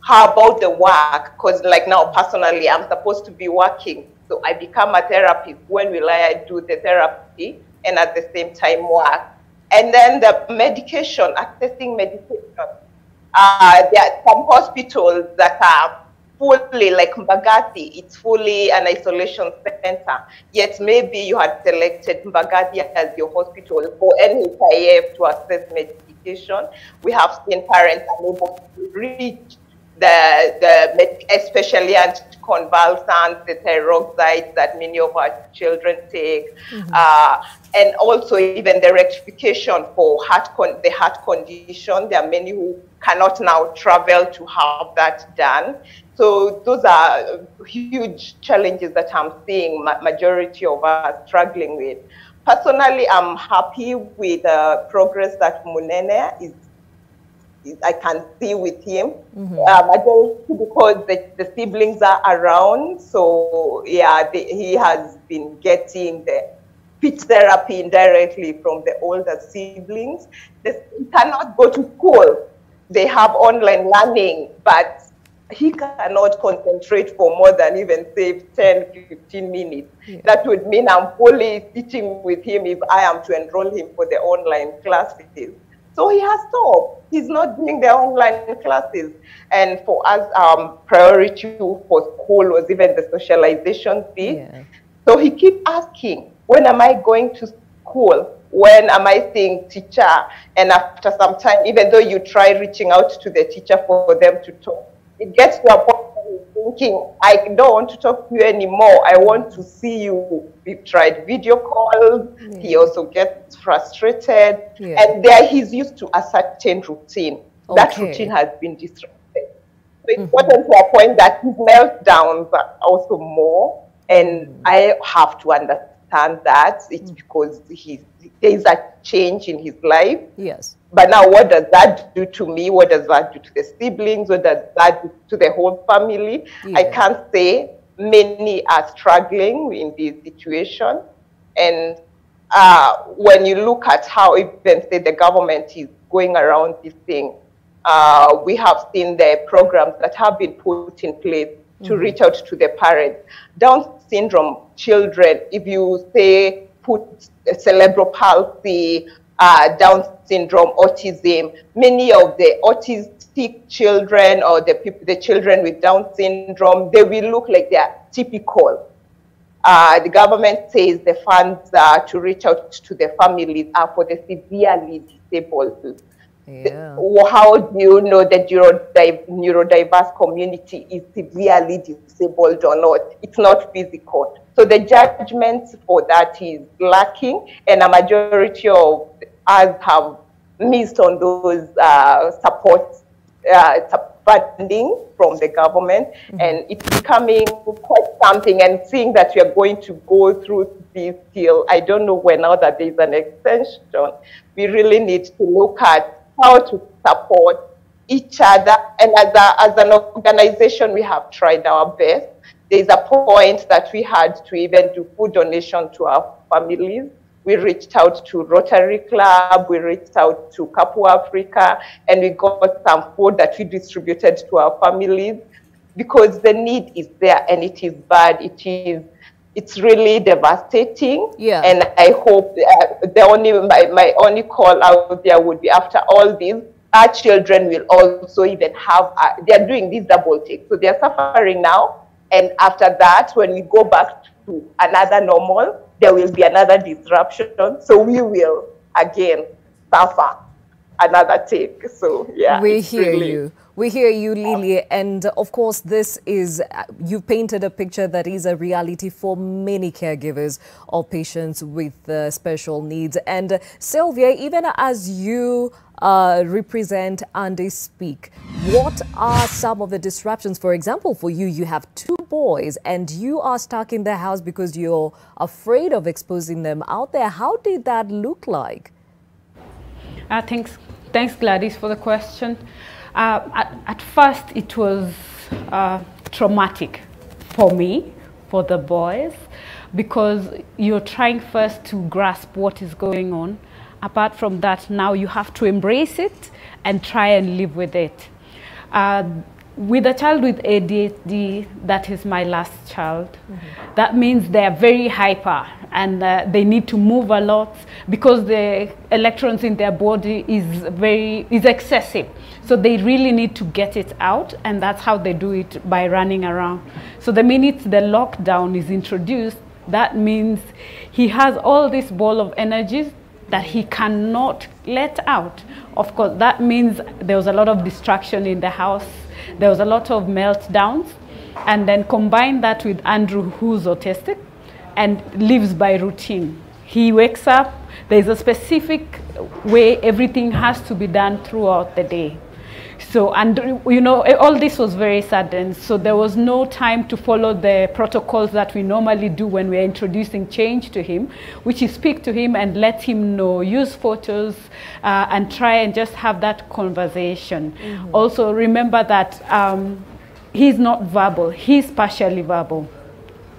[SPEAKER 12] how about the work? Because like now, personally, I'm supposed to be working. So I become a therapist. When will I do the therapy and at the same time work? And then the medication, accessing medication. Uh, there are some hospitals that are fully like Mbagathi, it's fully an isolation center. Yet maybe you had selected Mbagathi as your hospital for NHIF to access medication. We have seen parents unable to reach the, the especially anticonvulsants, the thyroxides that many of our children take, uh, and also even the rectification for heart con- the heart condition. There are many who cannot now travel to have that done. So those are huge challenges that I'm seeing ma- majority of us struggling with. Personally, I'm happy with the progress that Munene is- I can see with him. Uh, majority because the, the siblings are around. So yeah, the, he has been getting the speech therapy indirectly from the older siblings. They cannot go to school. They have online learning, but he cannot concentrate for more than even say 10, 15 minutes. That would mean I'm fully sitting with him if I am to enroll him for the online classes. So he has stopped. He's not doing the online classes. And for us, um, priority for school was even the socialization bit. So he keep asking, when am I going to school? When am I seeing teacher? And after some time, even though you try reaching out to the teacher for them to talk, it gets to a point thinking, I don't want to talk to you anymore. I want to see you. We've tried video calls. He also gets frustrated.
[SPEAKER 1] Yeah.
[SPEAKER 12] And there he's used to a certain routine. That routine has been disrupted. So it's mm-hmm. gotten to a point that his meltdowns are also more. And mm. I have to understand that it's because he's, there is a change in his life.
[SPEAKER 1] Yes.
[SPEAKER 12] But now, what does that do to me? What does that do to the siblings? What does that do to the whole family? I can't say many are struggling in this situation. And uh, when you look at how even say the government is going around this thing, uh, we have seen the programs that have been put in place to
[SPEAKER 1] Mhm.
[SPEAKER 12] reach out to the parents. Down syndrome children, if you say put cerebral palsy, uh, Down syndrome, autism, many of the autistic children or the people, the children with Down syndrome, they will look like they are typical. Uh, the government says the funds uh, to reach out to the families are for the severely disabled.
[SPEAKER 1] Yeah.
[SPEAKER 12] Well, How do you know that neurodi- neurodiverse community is severely disabled or not? It's not physical. So the judgment for that is lacking, and a majority of us have missed on those uh, support uh, funding from the government, and it's becoming quite something. And seeing that we are going to go through this deal, I don't know when now that there is an extension, we really need to look at how to support each other. And as, a, as an organization, we have tried our best. There's a point that we had to even do food donation to our families. We reached out to Rotary Club, we reached out to Kapu Africa, and we got some food that we distributed to our families because the need is there and it is bad. It is it's really devastating.
[SPEAKER 1] Yeah.
[SPEAKER 12] And I hope uh, the only my, my only call out there would be after all this, our children will also even have uh, they are doing this double take. So they are suffering now, and after that, when we go back to another normal, there will be another disruption. So we will again suffer another take. So yeah,
[SPEAKER 1] we hear
[SPEAKER 12] really-
[SPEAKER 1] you. We hear you, Lily. And of course, this is, uh, you painted a picture that is a reality for many caregivers of patients with uh, special needs. And uh, Sylvia, even as you uh, represent and speak, what are some of the disruptions? For example, for you, you have two boys and you are stuck in the house because you're afraid of exposing them out there. How did that look like?
[SPEAKER 11] Uh, thanks, thanks Gladys for the question. Uh, at, at first, it was uh, traumatic for me, for the boys, because you're trying first to grasp what is going on. Apart from that, now you have to embrace it and try and live with it. With a child with ADHD, that is my last child. That means they are very hyper and uh, they need to move a lot because the electrons in their body is very is excessive. So they really need to get it out, and that's how they do it by running around. So the minute the lockdown is introduced, that means he has all this ball of energies that he cannot let out. Of course, that means there was a lot of distraction in the house. There was a lot of meltdowns. And then combine that with Andrew, who's autistic and lives by routine. He wakes up, there's a specific way everything has to be done throughout the day. So, and you know, all this was very sudden. So there was no time to follow the protocols that we normally do when we're introducing change to him, which is speak to him and let him know, use photos, uh, and try and just have that conversation. Also, remember that um, he's not verbal, he's partially verbal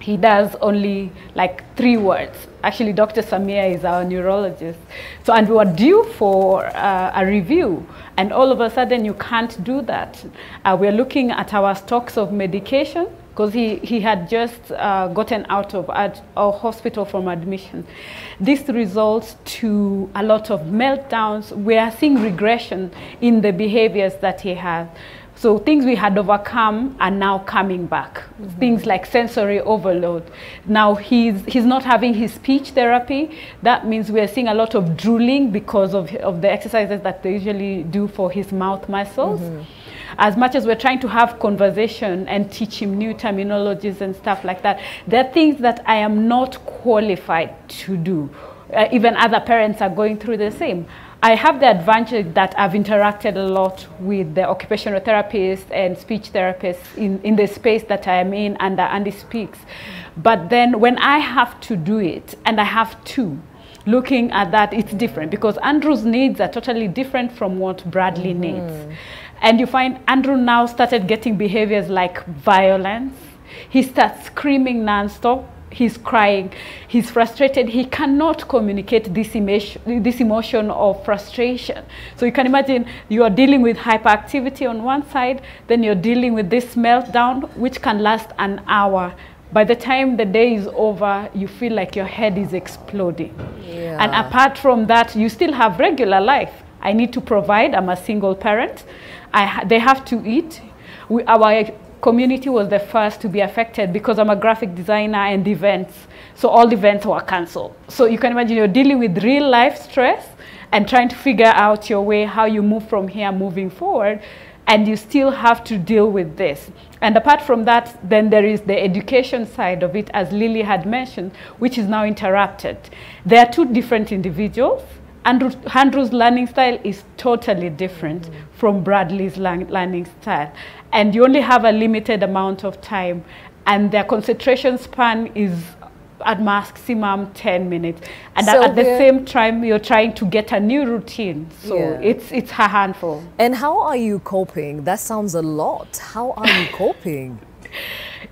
[SPEAKER 11] he does only like three words. Actually, Dr. Samia is our neurologist. So, and we were due for uh, a review, and all of a sudden you can't do that. Uh, we're looking at our stocks of medication because he, he had just uh, gotten out of ad, a hospital from admission. This results to a lot of meltdowns. We are seeing regression in the behaviors that he has. So things we had overcome are now coming back. Things like sensory overload. Now he's he's not having his speech therapy. That means we are seeing a lot of drooling because of, of the exercises that they usually do for his mouth muscles. As much as we're trying to have conversation and teach him new terminologies and stuff like that, there are things that I am not qualified to do. Uh, even other parents are going through the same. I have the advantage that I've interacted a lot with the occupational therapists and speech therapists in, in the space that I am in and that Andy speaks. But then when I have to do it, and I have to, looking at that, it's different because Andrew's needs are totally different from what Bradley mm-hmm. needs. And you find Andrew now started getting behaviors like violence. He starts screaming nonstop. He's crying. He's frustrated. He cannot communicate this emotion, this emotion of frustration. So you can imagine you are dealing with hyperactivity on one side, then you're dealing with this meltdown, which can last an hour. By the time the day is over, you feel like your head is exploding. Yeah. And apart from that, you still have regular life. I need to provide. I'm a single parent. I they have to eat. We, our community was the first to be affected because I'm a graphic designer and events. So all events were cancelled. So you can imagine you're dealing with real life stress and trying to figure out your way how you move from here moving forward and you still have to deal with this. And apart from that, then there is the education side of it, as Lily had mentioned, which is now interrupted. There are two different individuals. Andrew, Andrew's learning style is totally different from Bradley's learning style. And you only have a limited amount of time, and their concentration span is at maximum 10 minutes. And
[SPEAKER 1] So
[SPEAKER 11] at the same time, you're trying to get a new routine. So
[SPEAKER 1] Yeah.
[SPEAKER 11] it's, it's a handful.
[SPEAKER 1] And how are you coping? That sounds a lot. How are you <laughs> coping?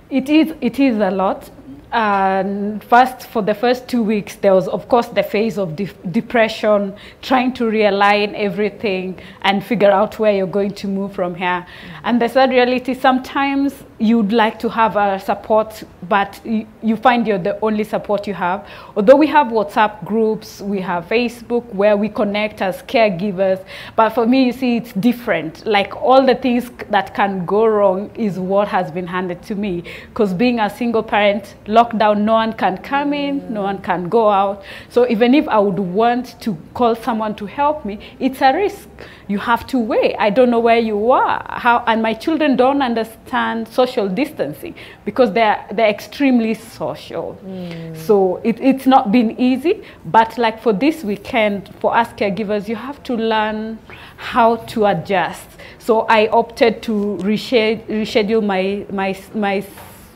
[SPEAKER 11] It is, it is a lot. And first, for the first two weeks, there was, of course, the phase of de- depression, trying to realign everything and figure out where you're going to move from here. And the sad reality, sometimes you'd like to have a support, but you, find you're the only support you have. Although we have WhatsApp groups, we have Facebook where we connect as caregivers, but for me, you see, it's different. Like all the things that can go wrong is what has been handed to me. Because being a single parent, lockdown, no one can come in, no one can go out. So even if I would want to call someone to help me, it's a risk. You have to wait. I don't know where you are. How and my children don't understand social distancing because they're they're extremely social. Hmm. So it, it's not been easy. But like for this weekend, for us caregivers, you have to learn how to adjust. So I opted to reschedule, reschedule my my my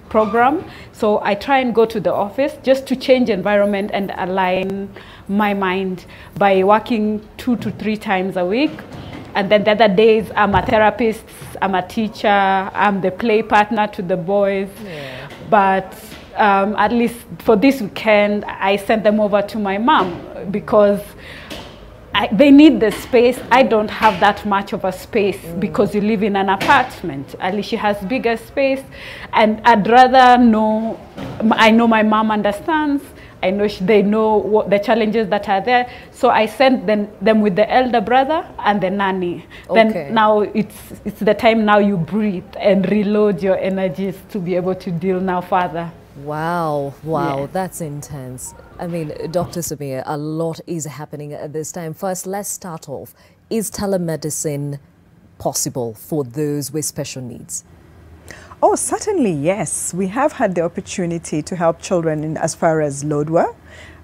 [SPEAKER 11] program. So I try and go to the office just to change environment and align my mind by working two to three times a week. And then the other days, I'm a therapist, I'm a teacher, I'm the play partner to the boys. But um, at least for this weekend, I sent them over to my mom because I, they need the space. I don't have that much of a space because you live in an apartment. She has bigger space, and I'd rather know. I know my mom understands. I know sh they know what the challenges that are there. So I sent them, them with the elder brother and the nanny.
[SPEAKER 1] Okay.
[SPEAKER 11] Then now it's it's the time now you breathe and reload your energies to be able to deal now further.
[SPEAKER 1] Wow, wow,
[SPEAKER 11] Yeah.
[SPEAKER 1] that's intense. I mean, Dr. Samia, a lot is happening at this time. First, let's start off. Is telemedicine possible for those with special needs?
[SPEAKER 10] Oh, certainly, yes. We have had the opportunity to help children in as far as Lodwar.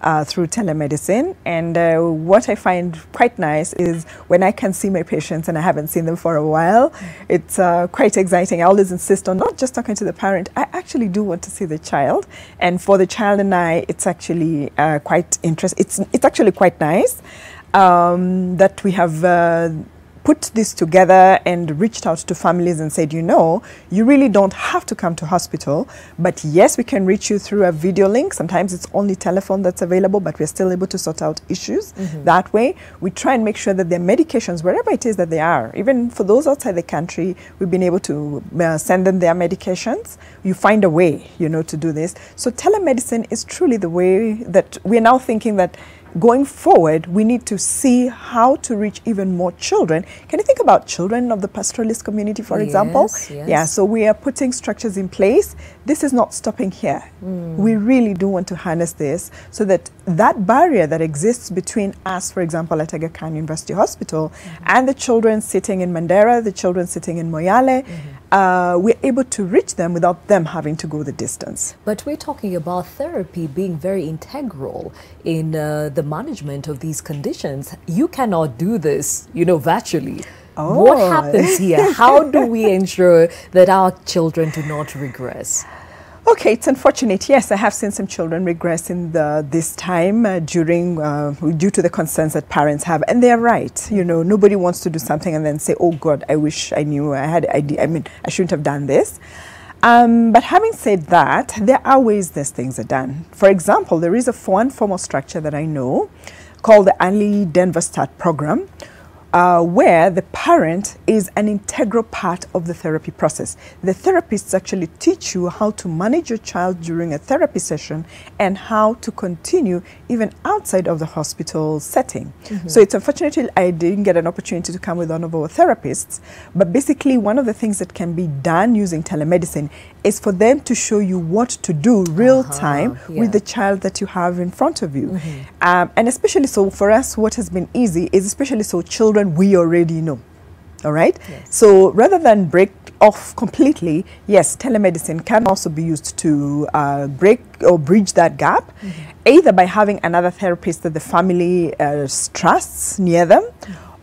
[SPEAKER 10] Uh, through telemedicine. And uh, what I find quite nice is when I can see my patients and I haven't seen them for a while, it's uh, quite exciting. I always insist on not just talking to the parent, I actually do want to see the child. And for the child and I, it's actually uh, quite interesting. It's, it's actually quite nice um, that we have uh, put this together and reached out to families and said, you know, you really don't have to come to hospital, but yes, we can reach you through a video link. Sometimes it's only telephone that's available, but we're still able to sort out issues
[SPEAKER 14] Mhm.
[SPEAKER 10] that way. We try and make sure that their medications, wherever it is that they are, even for those outside the country, we've been able to uh, send them their medications. You find a way, you know, to do this. So telemedicine is truly the way that we're now thinking that going forward, we need to see how to reach even more children. Can you think about children of the pastoralist community, for example?
[SPEAKER 1] Yes, yes.
[SPEAKER 10] Yeah, so we are putting structures in place. This is not stopping here.
[SPEAKER 1] Mm.
[SPEAKER 10] We really do want to harness this so that that barrier that exists between us, for example, at Aga Khan University Hospital, and the children sitting in Mandera, the children sitting in Moyale, uh, we're able to reach them without them having to go the distance.
[SPEAKER 1] But we're talking about therapy being very integral in uh, the management of these conditions. You cannot do this, you know, virtually. What
[SPEAKER 10] Oh.
[SPEAKER 1] happens here? <laughs> How do we ensure that our children do not regress?
[SPEAKER 10] Okay, it's unfortunate. Yes, I have seen some children regress in the, this time uh, during uh, due to the concerns that parents have, and they're right. You know, nobody wants to do something and then say, "Oh God, I wish I knew. I had. I, I mean, I shouldn't have done this." Um, but having said that, there are ways these things are done. For example, there is a one formal structure that I know called the Early Denver Start Program, uh, where the parent is an integral part of the therapy process. The therapists actually teach you how to manage your child during a therapy session and how to continue even outside of the hospital setting.
[SPEAKER 14] Mhm.
[SPEAKER 10] So it's unfortunately I didn't get an opportunity to come with one of our therapists, but basically one of the things that can be done using telemedicine is for them to show you what to do real time
[SPEAKER 14] yeah.
[SPEAKER 10] with the child that you have in front of you.
[SPEAKER 14] Mhm.
[SPEAKER 10] Um, and especially so for us, what has been easy is especially so children we already know. All right? So rather than break off completely, yes, telemedicine can also be used to uh, break or bridge that gap, either by having another therapist that the family uh, trusts near them,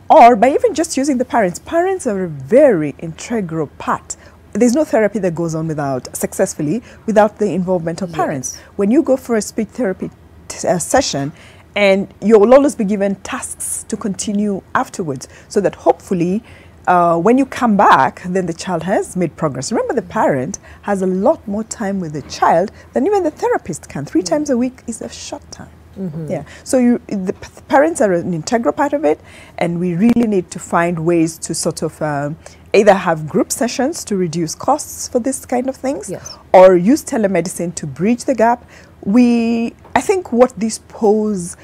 [SPEAKER 10] or by even just using the parents. Parents are a very integral part. There's no therapy that goes on without successfully without the involvement of parents. When you go for a speech therapy t- uh, session, and you will always be given tasks to continue afterwards, so that hopefully. Uh, when you come back, then the child has made progress. Remember, the parent has a lot more time with the child than even the therapist can. Three times a week is a short time.
[SPEAKER 1] Mhm.
[SPEAKER 10] Yeah. So you, the p- parents are an integral part of it, and we really need to find ways to sort of um, either have group sessions to reduce costs for this kind of things, or use telemedicine to bridge the gap. We, I think, what this pose,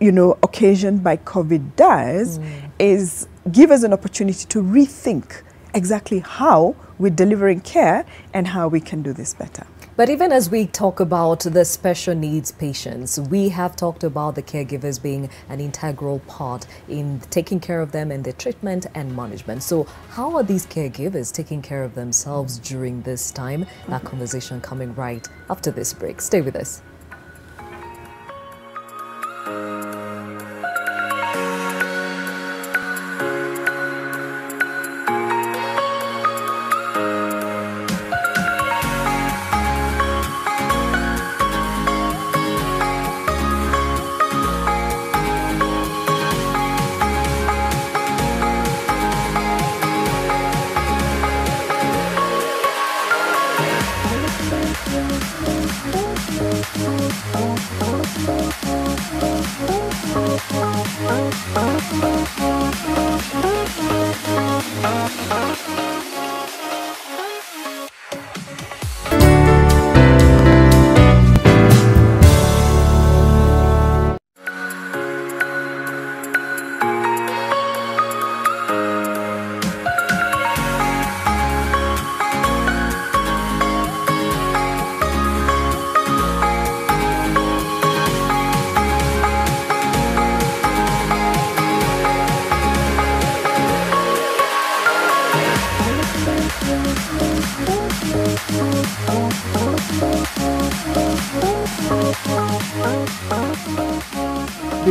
[SPEAKER 10] you know, occasioned by COVID does is give us an opportunity to rethink exactly how we're delivering care and how we can do this better.
[SPEAKER 1] But even as we talk about the special needs patients, we have talked about the caregivers being an integral part in taking care of them and their treatment and management. So, how are these caregivers taking care of themselves during this time? That conversation coming right after this break. Stay with us.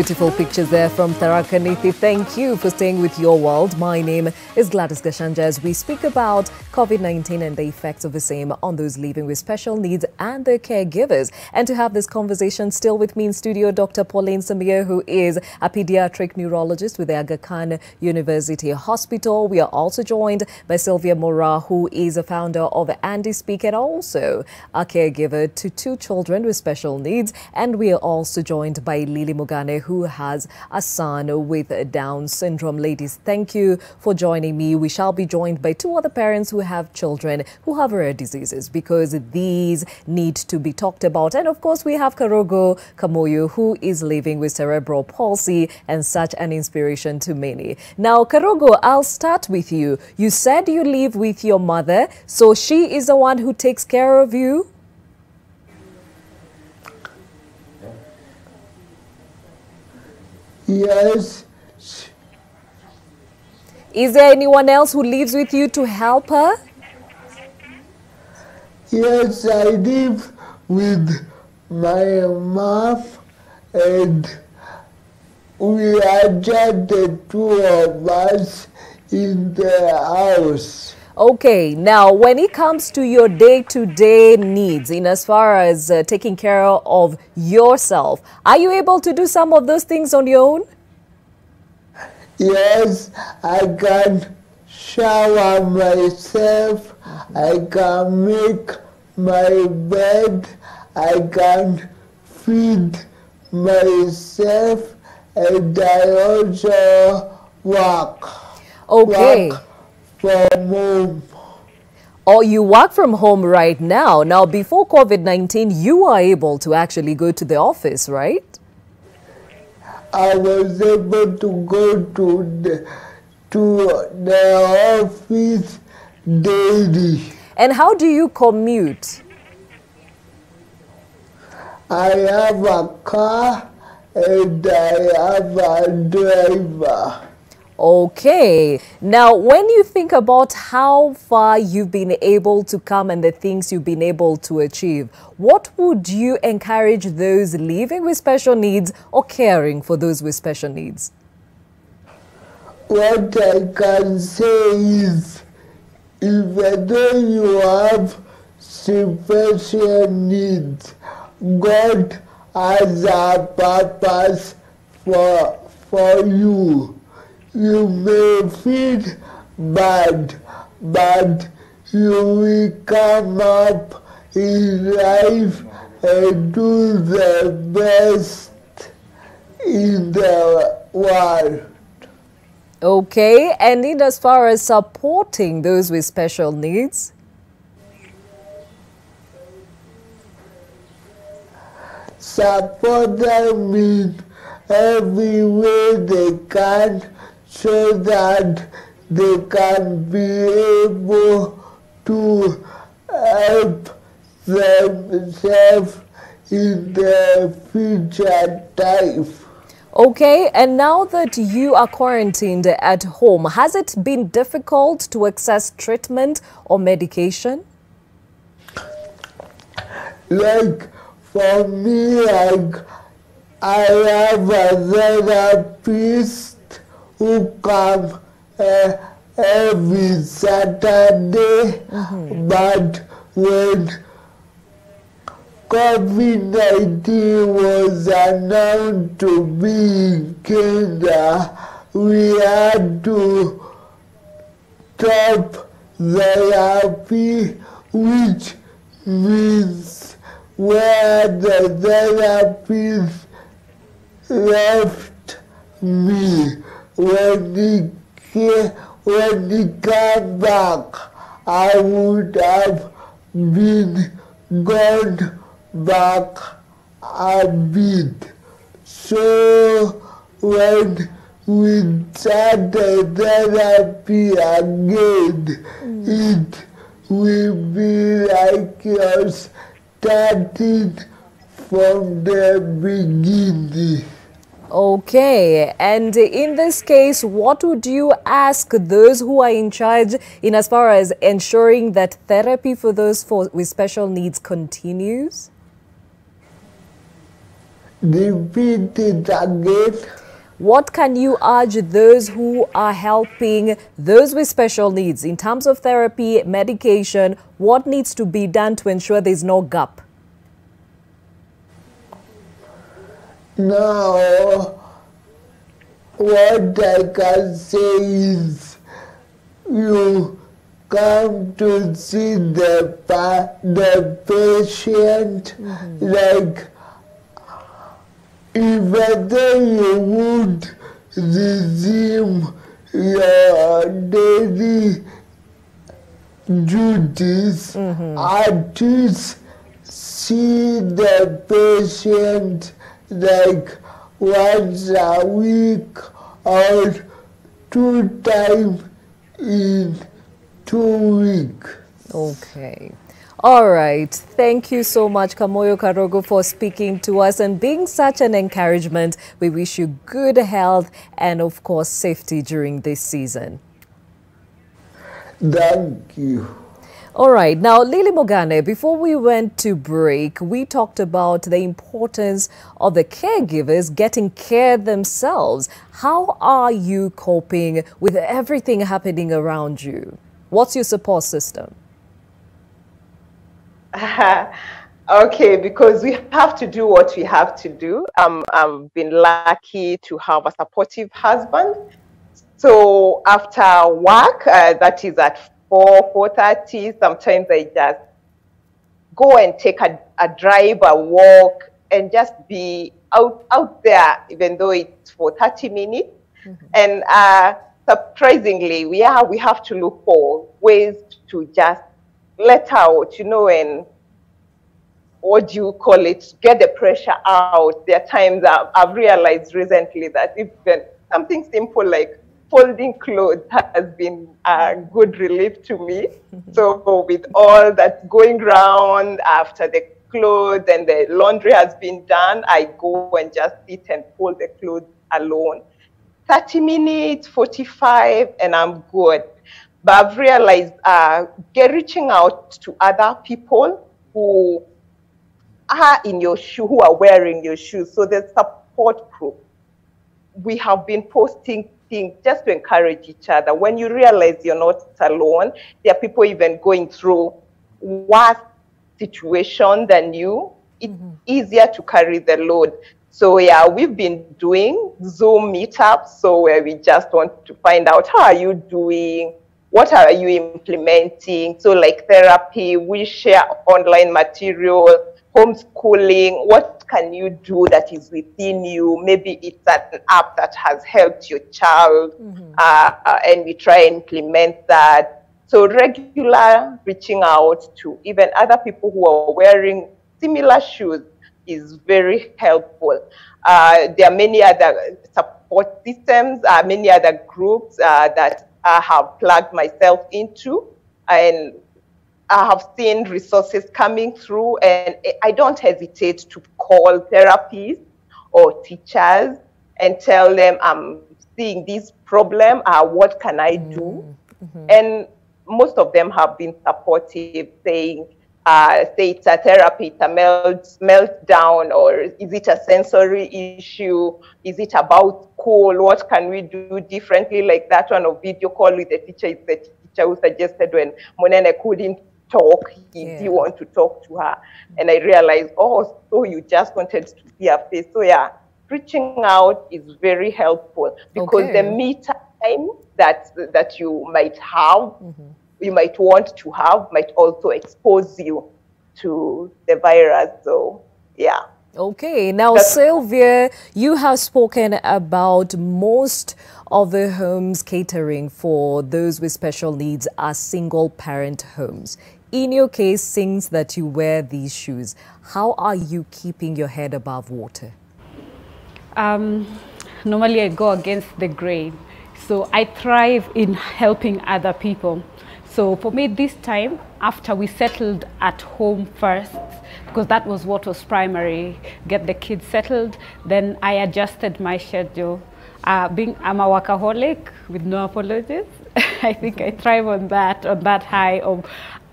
[SPEAKER 1] Beautiful pictures there from Tharaka Nithi. Thank you for staying with your world. My name is Gladys Gachanja as we speak about COVID-19 and the effects of the same on those living with special needs and their caregivers. And to have this conversation still with me in studio, Dr. Pauline Samia, who is a pediatric neurologist with the Aga Khan University Hospital. We are also joined by Sylvia Moraa, who is a founder of Andy Speak and also a caregiver to two children with special needs. And we are also joined by Lily Mugane, who has a son with Down syndrome. Ladies, thank you for joining me. We shall be joined by two other parents who have children who have rare diseases because these need to be talked about. And of course, we have Karogo Kamoyo, who is living with cerebral palsy and such an inspiration to many. Now, Karogo, I'll start with you. You said you live with your mother, so she is the one who takes care of you?
[SPEAKER 13] Yes,
[SPEAKER 1] Is there anyone else who lives with you to help her?
[SPEAKER 13] yes, I live with my mom and we are just the two of us in the house.
[SPEAKER 1] Okay, now when it comes to your day to day needs, in as far as uh, taking care of yourself, are you able to do some of those things on your own?
[SPEAKER 13] Yes, I can shower myself, I can make my bed, I can feed myself, and I also work.
[SPEAKER 1] Okay.
[SPEAKER 13] Work from home.
[SPEAKER 1] Or you work from home right now. Now, before COVID 19, you are able to actually go to the office, right?
[SPEAKER 13] I was able to go to the, to the office daily.
[SPEAKER 1] And how do you commute?
[SPEAKER 13] I have a car and I have a driver.
[SPEAKER 1] Okay. Now, when you think about how far you've been able to come and the things you've been able to achieve, what would you encourage those living with special needs or caring for those with special needs?
[SPEAKER 13] What I can say is, even though you have special needs, God has a purpose for, for you. You may feel bad, but you will come up in life and do the best in the world.
[SPEAKER 1] Okay. And in as far as supporting those with special needs?
[SPEAKER 13] support them in every way they can so that they can be able to help themselves in their future life.
[SPEAKER 1] Okay, and now that you are quarantined at home, has it been difficult to access treatment or medication?
[SPEAKER 13] Like for me, like I have a therapist who comes uh, every Saturday, but when COVID-19 was announced to be in Kenya, we had to stop therapy, which means where the therapist left me when he came, when he came back. I would have been gone back a bit. So when we started therapy again, it will be like you're starting from the beginning.
[SPEAKER 1] Okay, and in this case, what would you ask those who are in charge in as far as ensuring that therapy for those for, with special needs continues?
[SPEAKER 13] Repeat it again.
[SPEAKER 1] What can you urge those who are helping those with special needs in terms of therapy, medication? What needs to be done to ensure there's no gap?
[SPEAKER 13] Now, what I can say is you come to see the, pa- the patient. Mm-hmm. Like even though you would resume your daily duties, mm-hmm. at least see the patient like once a week or two times in two weeks.
[SPEAKER 1] Okay. All right. Thank you so much, Kamoyo Karogo, for speaking to us and being such an encouragement. We wish you good health and, of course, safety during this season.
[SPEAKER 13] Thank you.
[SPEAKER 1] All right. Now, Lily Mugane, before we went to break, we talked about the importance of the caregivers getting care themselves. How are you coping with everything happening around you? What's your support system? <laughs>
[SPEAKER 12] okay, because we have to do what we have to do. Um, I've been lucky to have a supportive husband. So after work, uh, that is at 4, 4.30, sometimes I just go and take a, a drive, a walk, and just be out, out there, even though it's for 30 minutes. And uh, surprisingly, we are, we have to look for ways to just let out, you know, and what do you call it, get the pressure out. There are times I've, I've realized recently that even something simple like folding clothes has been a good relief to me. so with all that going round after the clothes and the laundry has been done, I go and just sit and fold the clothes alone. 30 minutes, 45, and I'm good. But I've realized uh, get reaching out to other people who are in your shoe, who are wearing your shoes. So the support group. We have been posting just to encourage each other. When you realize you're not alone, there are people even going through worse situation than you. It's mm-hmm. easier to carry the load. So yeah, we've been doing Zoom meetups. So where we just want to find out how are you doing, what are you implementing? So like therapy, we share online material, homeschooling, what can you do that is within you? Maybe it's an app that has helped your child, uh, uh, and we try and implement that. So regular reaching out to even other people who are wearing similar shoes is very helpful. Uh, there are many other support systems, uh, many other groups uh, that I have plugged myself into, and I have seen resources coming through, and I don't hesitate to call therapists or teachers and tell them I'm seeing this problem. Uh, what can I do? And most of them have been supportive, saying, uh, say it's a therapy, it's a melt, meltdown, or is it a sensory issue? Is it about school? What can we do differently? Like that one of video call with the teacher is the teacher who suggested when Monene couldn't talk, he did want to talk to her. And I realized, oh, so you just wanted to see her face. So yeah, reaching out is very helpful because
[SPEAKER 1] Okay.
[SPEAKER 12] the me time that that you might have, mm-hmm. you might want to have, might also expose you to the virus. So, yeah.
[SPEAKER 1] Okay, now
[SPEAKER 12] That's-
[SPEAKER 1] Sylvia, you have spoken about most of the homes catering for those with special needs are single parent homes. In your case, since that you wear these shoes, how are you keeping your head above water?
[SPEAKER 11] Um, normally I go against the grain. So I thrive in helping other people. So for me this time, after we settled at home first, because that was what was primary, get the kids settled, then I adjusted my schedule. Uh, being I'm a workaholic with no apologies. <laughs> I think I thrive on that, on that high of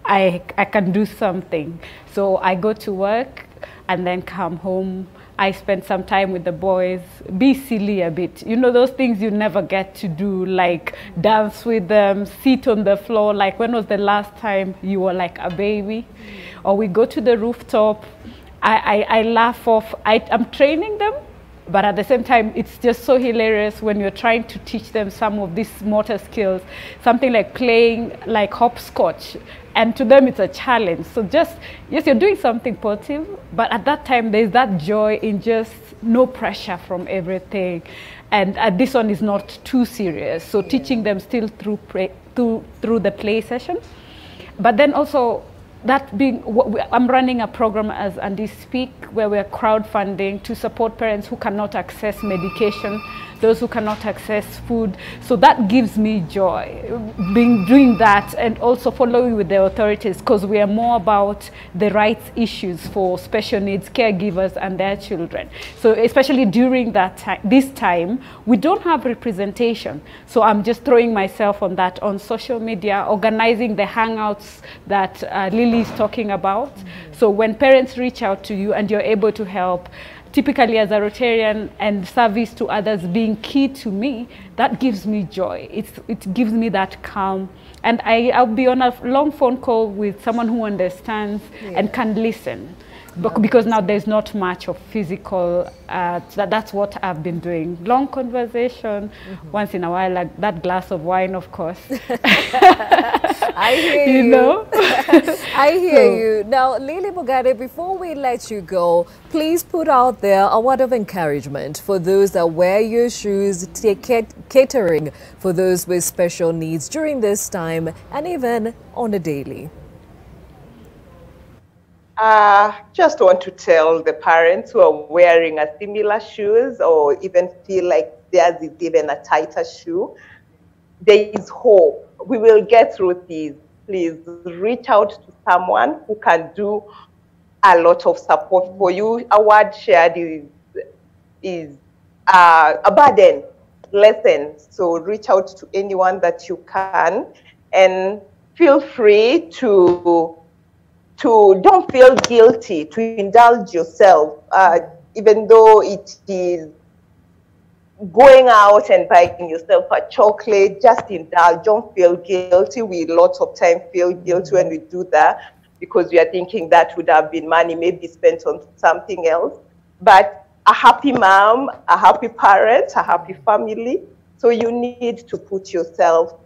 [SPEAKER 11] I, I can do something. So I go to work and then come home. I spend some time with the boys, be silly a bit. You know, those things you never get to do, like dance with them, sit on the floor. Like, when was the last time you were like a baby? Or we go to the rooftop. I, I, I laugh off. I, I'm training them, but at the same time, it's just so hilarious when you're trying to teach them some of these motor skills, something like playing like hopscotch. And to them, it's a challenge. So just, yes, you're doing something positive, but at that time, there's that joy in just no pressure from everything. And uh, this one is not too serious. So teaching them still through, through, through the play session. But then also, that being, I'm running a program as Andy Speak, where we're crowdfunding to support parents who cannot access medication, those who cannot access food. So that gives me joy, being doing that, and also following with the authorities, because we are more about the rights issues for special needs caregivers and their children. So especially during that time, this time, we don't have representation. So I'm just throwing myself on that on social media, organizing the hangouts that uh, Lily is talking about. So when parents reach out to you and you're able to help, typically as a Rotarian and service to others being key to me, that gives me joy. It's, it gives me that calm. And I, I'll be on a long phone call with someone who understands and can listen. Bec- Because now there's not much of physical, uh, that, that's what I've been doing. Long conversation, once in a while, like that glass of wine, of course. <laughs> <laughs>
[SPEAKER 1] I hear you.
[SPEAKER 11] You know? <laughs>
[SPEAKER 1] I hear
[SPEAKER 11] So-
[SPEAKER 1] you. Now, Lily Mugane, before we let you go, please put out there a word of encouragement for those that wear your shoes, take ca- catering for those with special needs during this time and even on a daily.
[SPEAKER 12] Uh, just want to tell the parents who are wearing a similar shoes or even feel like theirs is even a tighter shoe, there is hope. We will get through this. Please reach out to someone who can do a lot of support for you. A word shared is, is uh, a burden, lesson. So reach out to anyone that you can and feel free to to don't feel guilty to indulge yourself uh, even though it is going out and buying yourself a chocolate just indulge. Don't feel guilty. We lots of time feel guilty when we do that because we are thinking that would have been money maybe spent on something else. But a happy mom a happy parent a happy family. So you need to put yourself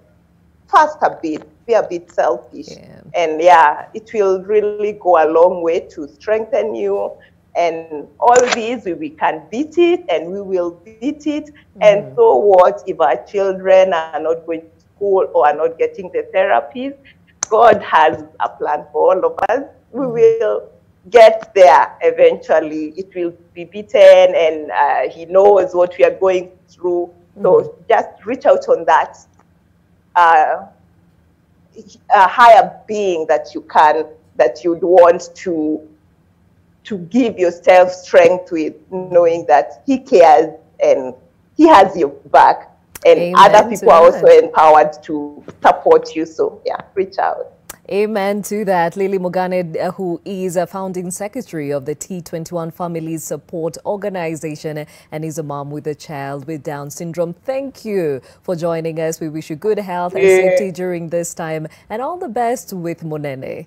[SPEAKER 12] first a bit, be a bit selfish. And yeah, it will really go a long way to strengthen you. And all these, we, can beat it and we will beat it. And so what if our children are not going to school or are not getting the therapies? God has a plan for all of us. We will get there eventually. It will be beaten and uh, He knows what we are going through. So just reach out on that uh, a higher being that you can that you'd want to to give yourself strength with knowing that he cares and he has your back. And
[SPEAKER 1] Amen
[SPEAKER 12] other people are also empowered to support you. So yeah reach out
[SPEAKER 1] Amen to that. Lily Mugane, uh, who is a founding secretary of the T21 Family Support Organization and is a mom with a child with Down syndrome. Thank you for joining us. We wish you good health and safety during this time and all the best with Monene.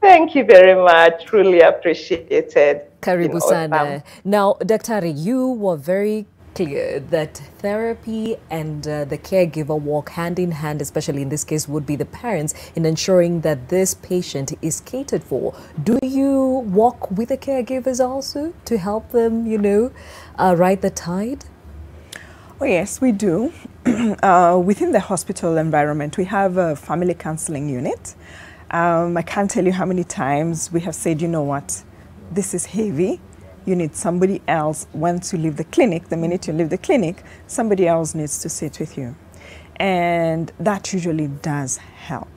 [SPEAKER 12] thank you very much truly appreciated
[SPEAKER 1] Karibu sana.
[SPEAKER 12] um,
[SPEAKER 1] Now, Daktari, you were very clear that therapy and uh, the caregiver walk hand in hand, especially in this case, would be the parents in ensuring that this patient is catered for. Do you walk with the caregivers also to help them, you know, uh, ride the tide?
[SPEAKER 10] Oh, yes, we do. <clears throat> uh, within the hospital environment, we have a family counseling unit. Um, I can't tell you how many times we have said, you know what, this is heavy. You need somebody else. Once you leave the clinic, the minute you leave the clinic, somebody else needs to sit with you. And that usually does help.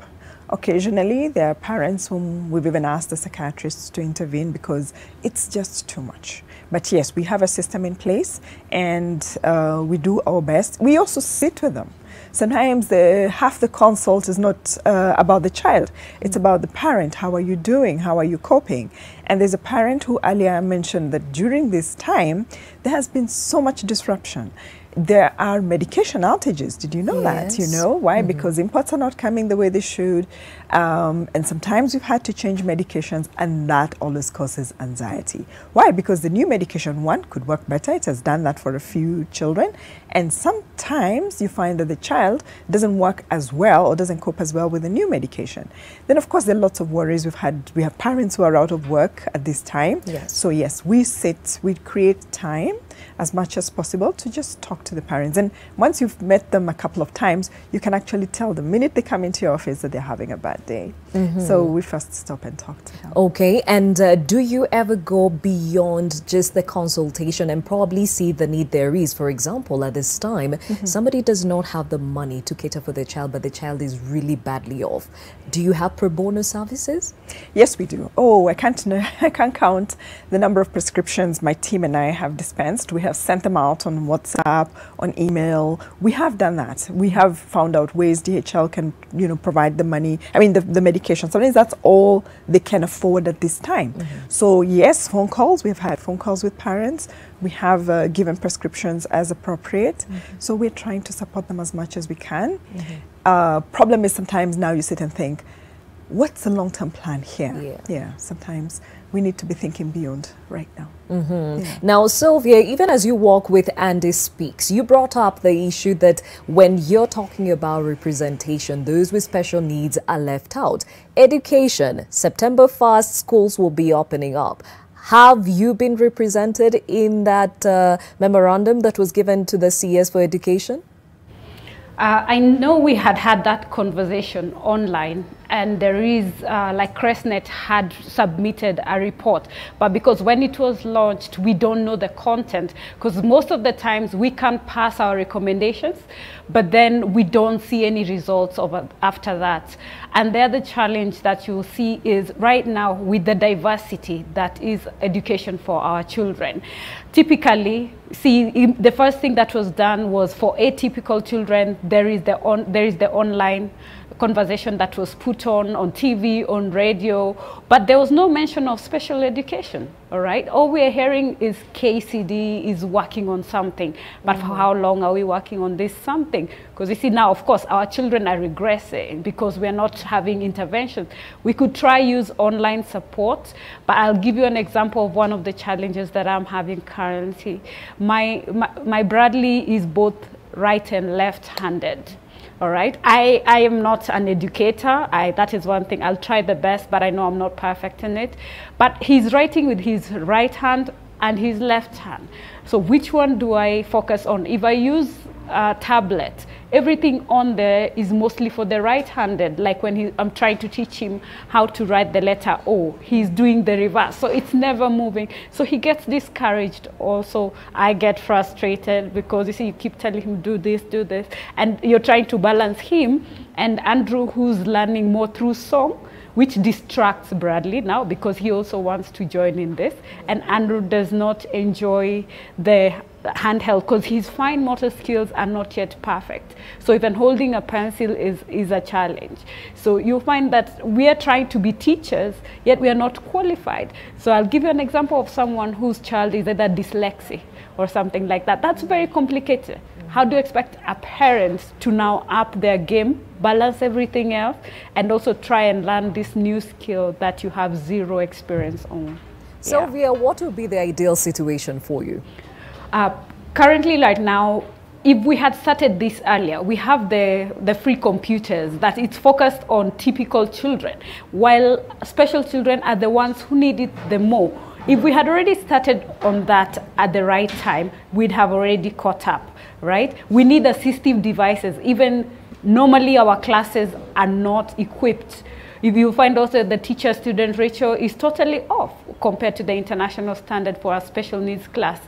[SPEAKER 10] Occasionally, there are parents whom we've even asked the psychiatrists to intervene because it's just too much. But yes, we have a system in place and uh, we do our best. We also sit with them. Sometimes the, half the consult is not uh, about the child, it's about the parent. How are you doing? How are you coping? And there's a parent who earlier mentioned that during this time, there has been so much disruption there are medication outages. Did you know that? You know why? Because imports are not coming the way they should, um, and sometimes we've had to change medications, and that always causes anxiety. Why? Because the new medication one could work better. It has done that for a few children, and sometimes you find that the child doesn't work as well or doesn't cope as well with the new medication. Then, of course, there are lots of worries. We've had we have parents who are out of work at this time.
[SPEAKER 1] Yes.
[SPEAKER 10] So yes, we sit, we create time as much as possible to just talk to the parents. And once you've met them a couple of times, you can actually tell the minute they come into your office that they're having a bad day. So we first stop and talk to them.
[SPEAKER 1] Okay, and uh, do you ever go beyond just the consultation and probably see the need there is? For example, at this time, somebody does not have the money to cater for their child, but the child is really badly off. Do you have pro bono services?
[SPEAKER 10] Yes, we do. Oh, I can't, kn- <laughs> I can't count the number of prescriptions my team and I have dispensed. We have sent them out on WhatsApp, on email. We have done that. We have found out ways DHL can, you know, provide the money. I mean, the, the medication. Sometimes that's all they can afford at this time. So yes, phone calls. We've had phone calls with parents. We have uh, given prescriptions as appropriate. So we're trying to support them as much as we can. Uh, problem is sometimes now you sit and think, what's the long-term plan here?
[SPEAKER 1] Yeah.
[SPEAKER 10] sometimes we need to be thinking beyond right now.
[SPEAKER 1] Mhm. Now, Sylvia, even as you walk with Andy Speaks, you brought up the issue that when you're talking about representation, those with special needs are left out. Education, September 1st, schools will be opening up. Have you been represented in that uh, memorandum that was given to the CS for education?
[SPEAKER 11] Uh, I know we had had that conversation online, and there is, uh, like Crestnet had submitted a report, but because when it was launched, we don't know the content, because most of the times we can't pass our recommendations, but then we don't see any results of after that. And the other challenge that you see is right now with the diversity that is education for our children. Typically, see the first thing that was done was for atypical children. There is the on, there is the online conversation that was put on on TV, on radio, but there was no mention of special education. All right, all we are hearing is KICD is working on something, but for mm-hmm. how long are we working on this something? Because you see now, of course, our children are regressing because we are not having interventions. We could try use online support, but I'll give you an example of one of the challenges that I'm having currently. My my, my Bradley is both right and left-handed. All right. I, I am not an educator. I, that is one thing. I'll try the best, but I know I'm not perfect in it. But he's writing with his right hand and his left hand. So which one do I focus on? If I use a tablet, everything on there is mostly for the right-handed. Like when he, I'm trying to teach him how to write the letter O, he's doing the reverse. So it's never moving. So he gets discouraged. Also, I get frustrated because you see, you keep telling him do this, do this, and you're trying to balance him and Andrew, who's learning more through song which distracts Bradley now because he also wants to join in this. And Andrew does not enjoy the handheld because his fine motor skills are not yet perfect. So even holding a pencil is, is a challenge. So you find that we are trying to be teachers, yet we are not qualified. So I'll give you an example of someone whose child is either dyslexic or something like that. That's very complicated. How do you expect a parent to now up their game, balance everything else, and also try and learn this new skill that you have zero experience on?
[SPEAKER 1] Sylvia, what would be the ideal situation for you?
[SPEAKER 11] Uh, currently right now if we had started this earlier we have the the free computers that it's focused on typical children while special children are the ones who need it the more. If we had already started on that at the right time we'd have already caught up right? We need assistive devices. Even normally our classes are not equipped if you find also the teacher student ratio is totally off compared to the international standard for a special needs class.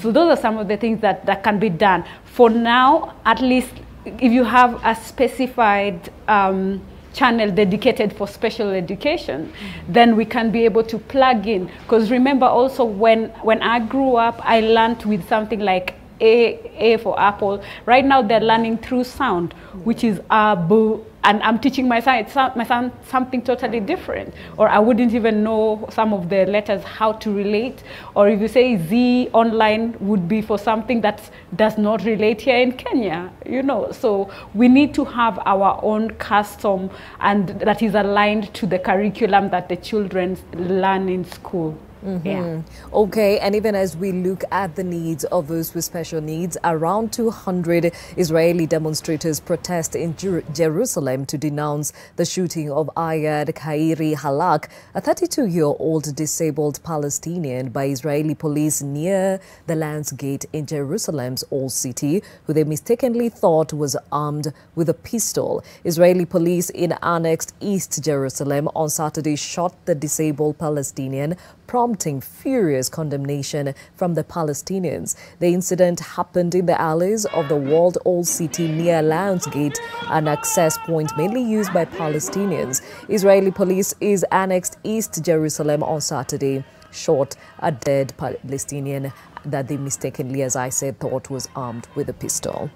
[SPEAKER 11] So those are some of the things that, that can be done. For now, at least if you have a specified um, channel dedicated for special education, then we can be able to plug in. Because remember also when, when I grew up, I learned with something like a, A for apple. Right now they're learning through sound, which is a, boo, and I'm teaching my son, my son something totally different. Or I wouldn't even know some of the letters, how to relate. Or if you say Z online would be for something that does not relate here in Kenya, you know. So we need to have our own custom and that is aligned to the curriculum that the children learn in school. Yeah.
[SPEAKER 1] Mhm. Okay, and even as we look at the needs of those with special needs, around 200 Israeli demonstrators protest in Jer- Jerusalem to denounce the shooting of Ayad Khairi Halak, a 32 year old disabled Palestinian, by Israeli police near the Lions Gate in Jerusalem's Old City, who they mistakenly thought was armed with a pistol. Israeli police in annexed East Jerusalem on Saturday shot the disabled Palestinian prompting furious condemnation from the Palestinians. The incident happened in the alleys of the walled old city near Lions Gate, an access point mainly used by Palestinians. Israeli police is annexed East Jerusalem on Saturday, shot a dead Palestinian that they mistakenly, as I said, thought was armed with a pistol.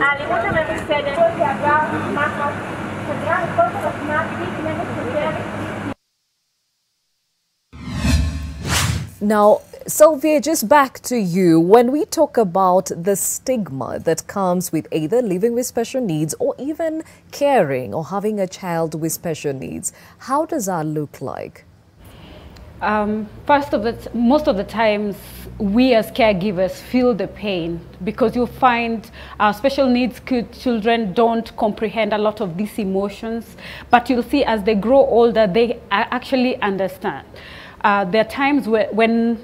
[SPEAKER 14] האלימות הממוסדת, כל שעבר מחט, חדרה לכל עוצמה בלתי נגד שוטר
[SPEAKER 1] Now, Sylvia, just back to you. When we talk about the stigma that comes with either living with special needs or even caring or having a child with special needs, how does that look like?
[SPEAKER 11] Um, first of the t- most of the times, we as caregivers feel the pain because you find our special needs children don't comprehend a lot of these emotions, but you'll see as they grow older, they actually understand. Uh, there are times where, when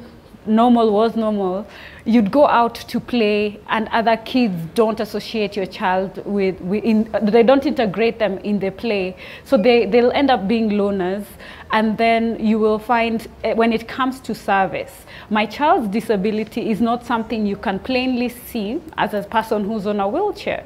[SPEAKER 11] normal was normal, you'd go out to play and other kids don't associate your child with, with in, they don't integrate them in the play. So they, they'll end up being loners. And then you will find eh, when it comes to service, my child's disability is not something you can plainly see as a person who's on a wheelchair.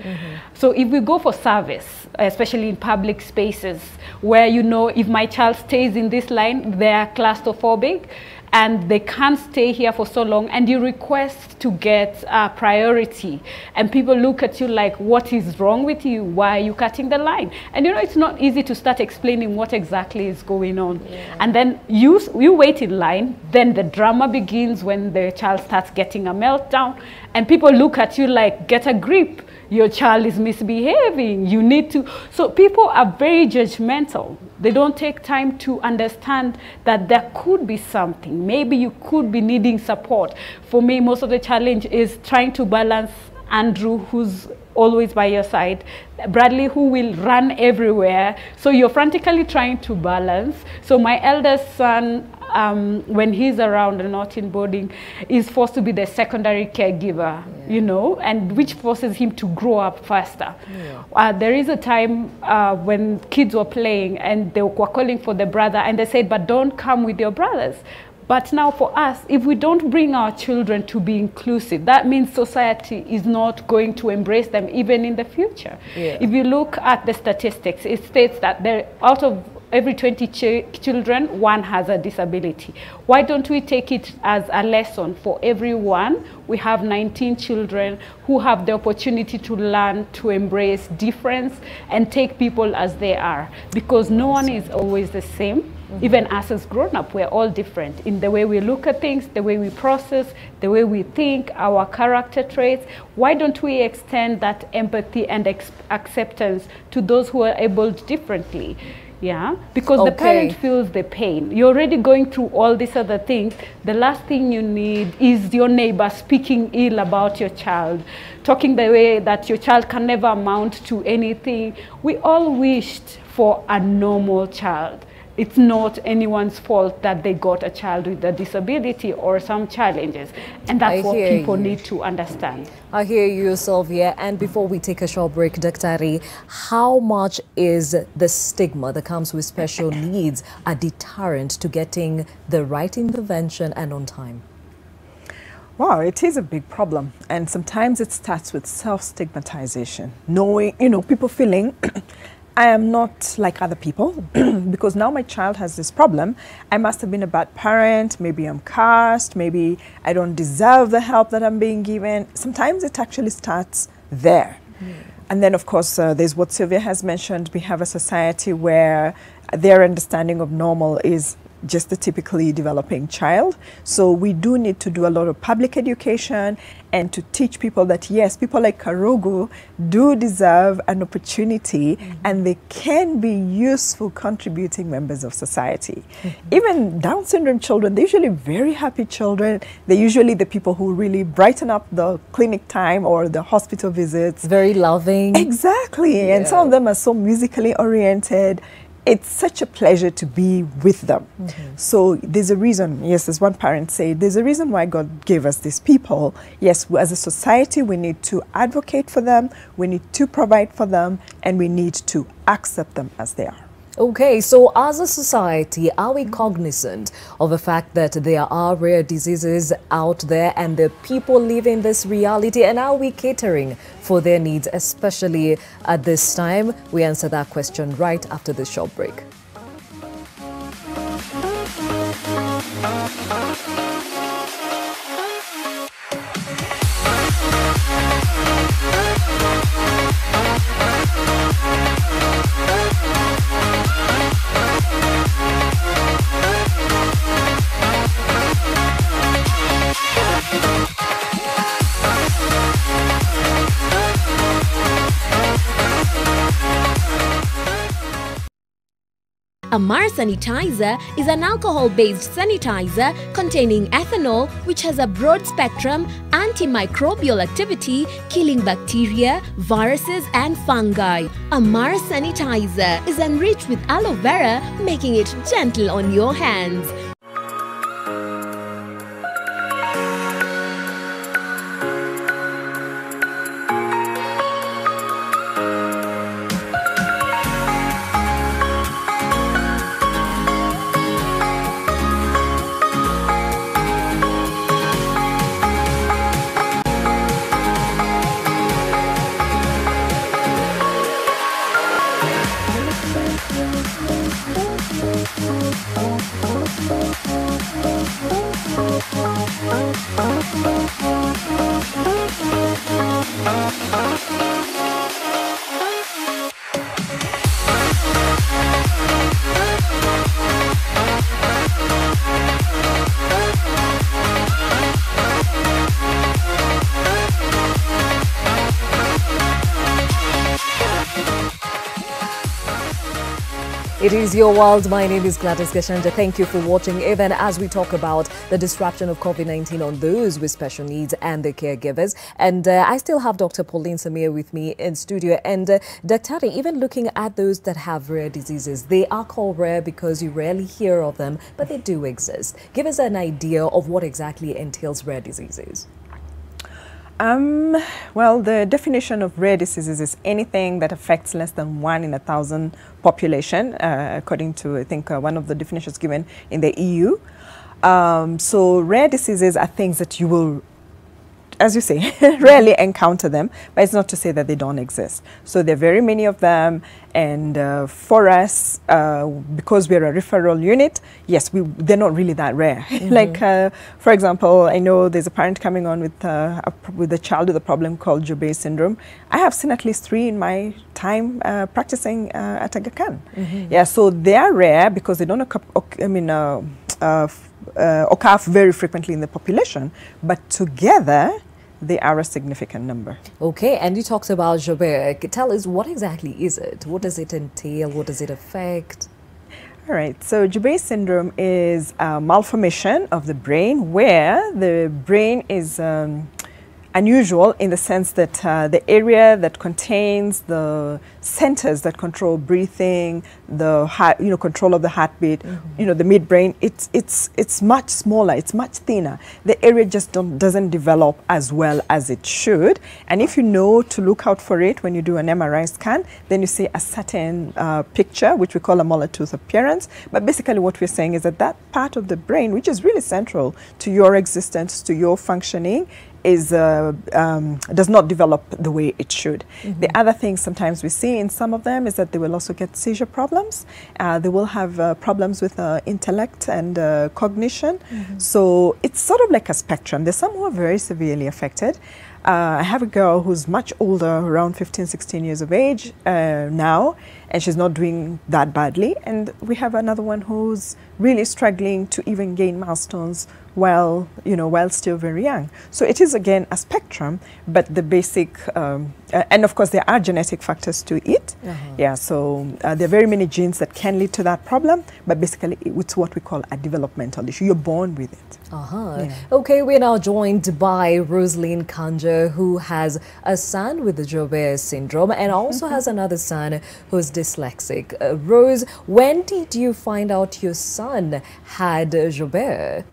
[SPEAKER 11] So if we go for service, especially in public spaces, where you know if my child stays in this line, they're claustrophobic and they can't stay here for so long and you request to get uh, priority. And people look at you like what is wrong with you? Why are you cutting the line? And you know it's not easy to start explaining what exactly is going on. And then you you wait in line then the drama begins when the child starts getting a meltdown and people look at you like get a grip your child is misbehaving. You need to so people are very judgmental. They don't take time to understand that there could be something. Maybe you could be needing support. For me most of the challenge is trying to balance andrew who's always by your side. Bradley who will run everywhere. So you're frantically trying to balance. So my eldest son um, when he's around and not in boarding, is forced to be the secondary caregiver, you know, and which forces him to grow up faster. Uh, there is a time uh, when kids were playing and they were calling for the brother, and they said, "But don't come with your brothers." But now, for us, if we don't bring our children to be inclusive, that means society is not going to embrace them even in the future.
[SPEAKER 1] Yeah.
[SPEAKER 11] If you look at the statistics, it states that there, out of every 20 ch- children, one has a disability. Why don't we take it as a lesson for everyone? We have 19 children who have the opportunity to learn to embrace difference and take people as they are because no one is always the same. Mm-hmm. Even us as grown up, we're all different in the way we look at things, the way we process, the way we think, our character traits. Why don't we extend that empathy and acceptance to those who are able differently? Yeah, because the parent feels the pain. You're already going through all these other things. The last thing you need is your neighbor speaking ill about your child, talking the way that your child can never amount to anything. We all wished for a normal child. It's not anyone's fault that they got a child with a disability or some challenges. And that's
[SPEAKER 1] I
[SPEAKER 11] what people
[SPEAKER 1] you.
[SPEAKER 11] need to understand.
[SPEAKER 1] I hear you, Sylvia. And before we take a short break, Dr. Ari, how much is the stigma that comes with special <coughs> needs a deterrent to getting the right intervention and on time?
[SPEAKER 10] Wow, it is a big problem. And sometimes it starts with self stigmatization, knowing, you know, people feeling. I am not like other people <clears throat> because now my child has this problem. I must have been a bad parent. Maybe I'm cursed. Maybe I don't deserve the help that I'm being given. Sometimes it actually starts there. And then, of course, uh, there's what Sylvia has mentioned. We have a society where their understanding of normal is just the typically developing child. So we do need to do a lot of public education and to teach people that yes, people like Karugu do deserve an opportunity mm-hmm. and they can be useful contributing members of society. Mm-hmm. Even Down syndrome children, they're usually very happy children. They're usually the people who really brighten up the clinic time or the hospital visits.
[SPEAKER 1] Very loving.
[SPEAKER 10] Exactly. And some of them are so musically oriented. It's such a pleasure to be with them. Mm-hmm. So there's a reason, yes, as one parent said, there's a reason why God gave us these people. Yes, as a society, we need to advocate for them, we need to provide for them, and we need to accept them as they are.
[SPEAKER 1] Okay, so as a society, are we cognizant of the fact that there are rare diseases out there and the people live in this reality? And are we catering for their needs, especially at this time? We answer that question right after this short break.
[SPEAKER 15] Amar Sanitizer is an alcohol based sanitizer containing ethanol, which has a broad spectrum antimicrobial activity, killing bacteria, viruses, and fungi. Amar Sanitizer is enriched with aloe vera, making it gentle on your hands.
[SPEAKER 1] Is your world. My name is Gladys Gachanja. Thank you for watching. Even as we talk about the disruption of COVID 19 on those with special needs and their caregivers. And uh, I still have Dr. Pauline Samia with me in studio. And uh, Dr. Even looking at those that have rare diseases, they are called rare because you rarely hear of them, but they do exist. Give us an idea of what exactly entails rare diseases.
[SPEAKER 10] Um, well, the definition of rare diseases is anything that affects less than one in a thousand population, uh, according to, I think, uh, one of the definitions given in the EU. Um, so, rare diseases are things that you will as you say, <laughs> rarely encounter them, but it's not to say that they don't exist. So there are very many of them, and uh, for us, uh, because we're a referral unit, yes, we they're not really that rare. <laughs> like, uh, for example, I know there's a parent coming on with uh, a, with a child with a problem called Joubert syndrome. I have seen at least three in my time uh, practicing uh, at Aga Khan.
[SPEAKER 1] Mhm.
[SPEAKER 10] Yeah, so they are rare because they don't I mean, uh, uh, uh, occur very frequently in the population, but together they are a significant number.
[SPEAKER 1] Okay, and you talked about Joubert. Tell us what exactly is it? What does it entail? What does it affect?
[SPEAKER 10] All right, so Joubert syndrome is a malformation of the brain where the brain is um, unusual in the sense that uh, the area that contains the centers that control breathing, the heart, you know, control of the heartbeat, you know, the midbrain, it's it's it's much smaller, it's much thinner. The area just don't, doesn't develop as well as it should. And if you know to look out for it when you do an MRI scan, then you see a certain uh, picture, which we call a molar tooth appearance. But basically, what we're saying is that that part of the brain, which is really central to your existence, to your functioning, is uh, um, does not develop the way it should. The other thing sometimes we see in some of them is that they will also get seizure problems. Uh, they will have uh, problems with uh, intellect and uh, cognition. So it's sort of like a spectrum. There's some who are very severely affected. Uh, I have a girl who's much older, around 15, 16 years of age uh, now, and she's not doing that badly. And we have another one who's really struggling to even gain milestones while, you know, while still very young. So it is again a spectrum, but the basic, um, uh, and of course there are genetic factors to it. Yeah, so uh, there are very many genes that can lead to that problem, but basically it's what we call a developmental issue. You're born with it.
[SPEAKER 1] Uh-huh.
[SPEAKER 10] Yeah.
[SPEAKER 1] Okay, we're now joined by Rosaline Kanja, who has a son with the Joubert syndrome and also has another son who's dyslexic. Uh, Rose, when did you find out your son had uh, Joubert?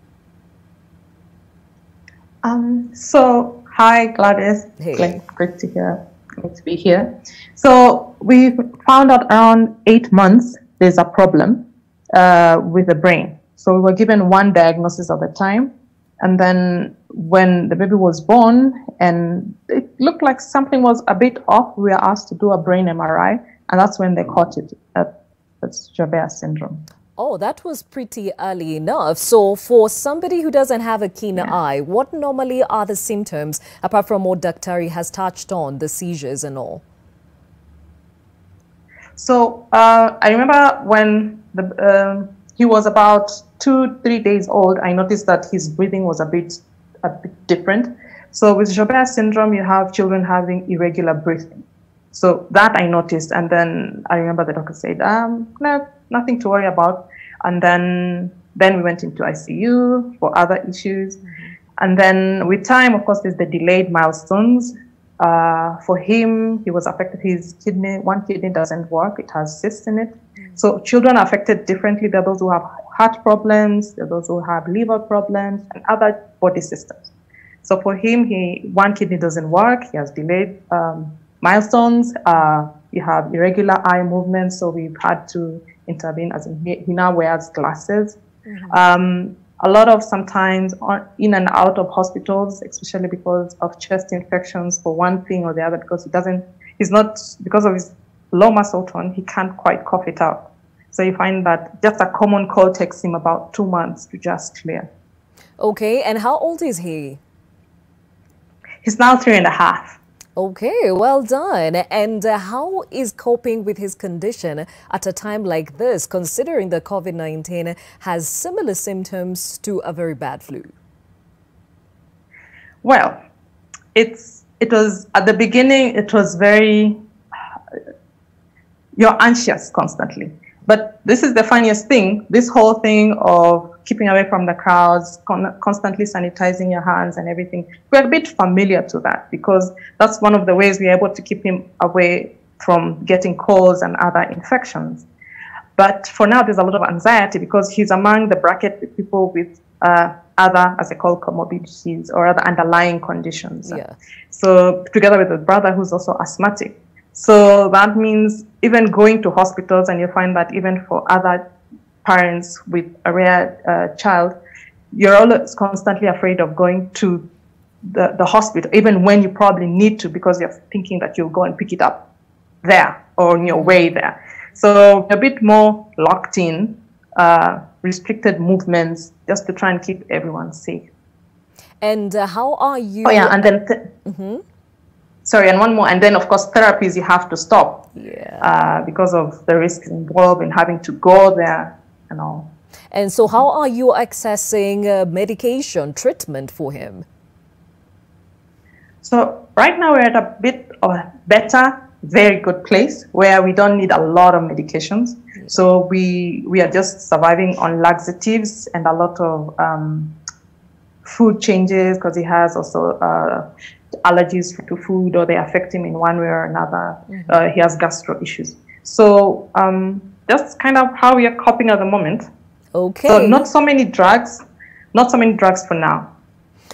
[SPEAKER 16] Um, so, hi Gladys.
[SPEAKER 1] Hey.
[SPEAKER 16] Great, great to hear. Great to be here. So, we found out around eight months there's a problem uh, with the brain. So, we were given one diagnosis at the time. And then, when the baby was born and it looked like something was a bit off, we were asked to do a brain MRI. And that's when they caught it. That, that's Joubert syndrome.
[SPEAKER 1] Oh, that was pretty early enough. So, for somebody who doesn't have a keen eye, what normally are the symptoms, apart from what Dr. has touched on, the seizures and all?
[SPEAKER 16] So uh, I remember when the, um he was about two, three days old, I noticed that his breathing was a bit, a bit different. So with Joubert syndrome, you have children having irregular breathing. So that I noticed, and then I remember the doctor said, um, "No, nothing to worry about." And then then we went into ICU for other issues, and then with time, of course, there's the delayed milestones. Uh, for him, he was affected. His kidney, one kidney doesn't work; it has cysts in it. So children are affected differently. There are those who have heart problems, there are those who have liver problems, and other body systems. So for him, he one kidney doesn't work. He has delayed um, milestones. Uh, you have irregular eye movements, so we've had to intervene. As in he, he now wears glasses. Um, a lot of sometimes on, in and out of hospitals, especially because of chest infections for one thing or the other, because he doesn't, he's not, because of his low muscle tone, he can't quite cough it out. So you find that just a common cold takes him about two months to just clear.
[SPEAKER 1] Okay, and how old is he?
[SPEAKER 16] He's now three and a half.
[SPEAKER 1] Okay, well done. And uh, how is coping with his condition at a time like this, considering the COVID 19 has similar symptoms to a very bad flu?
[SPEAKER 16] Well, it's it was at the beginning. It was very you're anxious constantly. But this is the funniest thing. This whole thing of keeping away from the crowds, con- constantly sanitizing your hands and everything, we're a bit familiar to that because that's one of the ways we're able to keep him away from getting colds and other infections. But for now, there's a lot of anxiety because he's among the bracket with people with uh, other, as I call, comorbidities or other underlying conditions.
[SPEAKER 1] Yeah.
[SPEAKER 16] So together with a brother who's also asthmatic. So that means even going to hospitals, and you find that even for other parents with a rare uh, child, you're always constantly afraid of going to the, the hospital, even when you probably need to because you're thinking that you'll go and pick it up there or on your way there. So a bit more locked in, uh, restricted movements just to try and keep everyone safe.
[SPEAKER 1] And uh, how are you?
[SPEAKER 16] Oh yeah, and then th-
[SPEAKER 1] Mhm.
[SPEAKER 16] sorry, and one more, and then of course therapies you have to stop
[SPEAKER 1] Yeah.
[SPEAKER 16] uh, because of the risks involved in having to go there and all.
[SPEAKER 1] And so, how are you accessing uh, medication treatment for him?
[SPEAKER 16] So right now we're at a bit of a better, very good place where we don't need a lot of medications. So we we are just surviving on laxatives and a lot of um, food changes because he has also uh, allergies to food or they affect him in one way or another.
[SPEAKER 1] Mhm.
[SPEAKER 16] Uh, he has gastro issues. So um, that's kind of how we are coping at the moment.
[SPEAKER 1] Okay.
[SPEAKER 16] So not so many drugs, not so many drugs for now.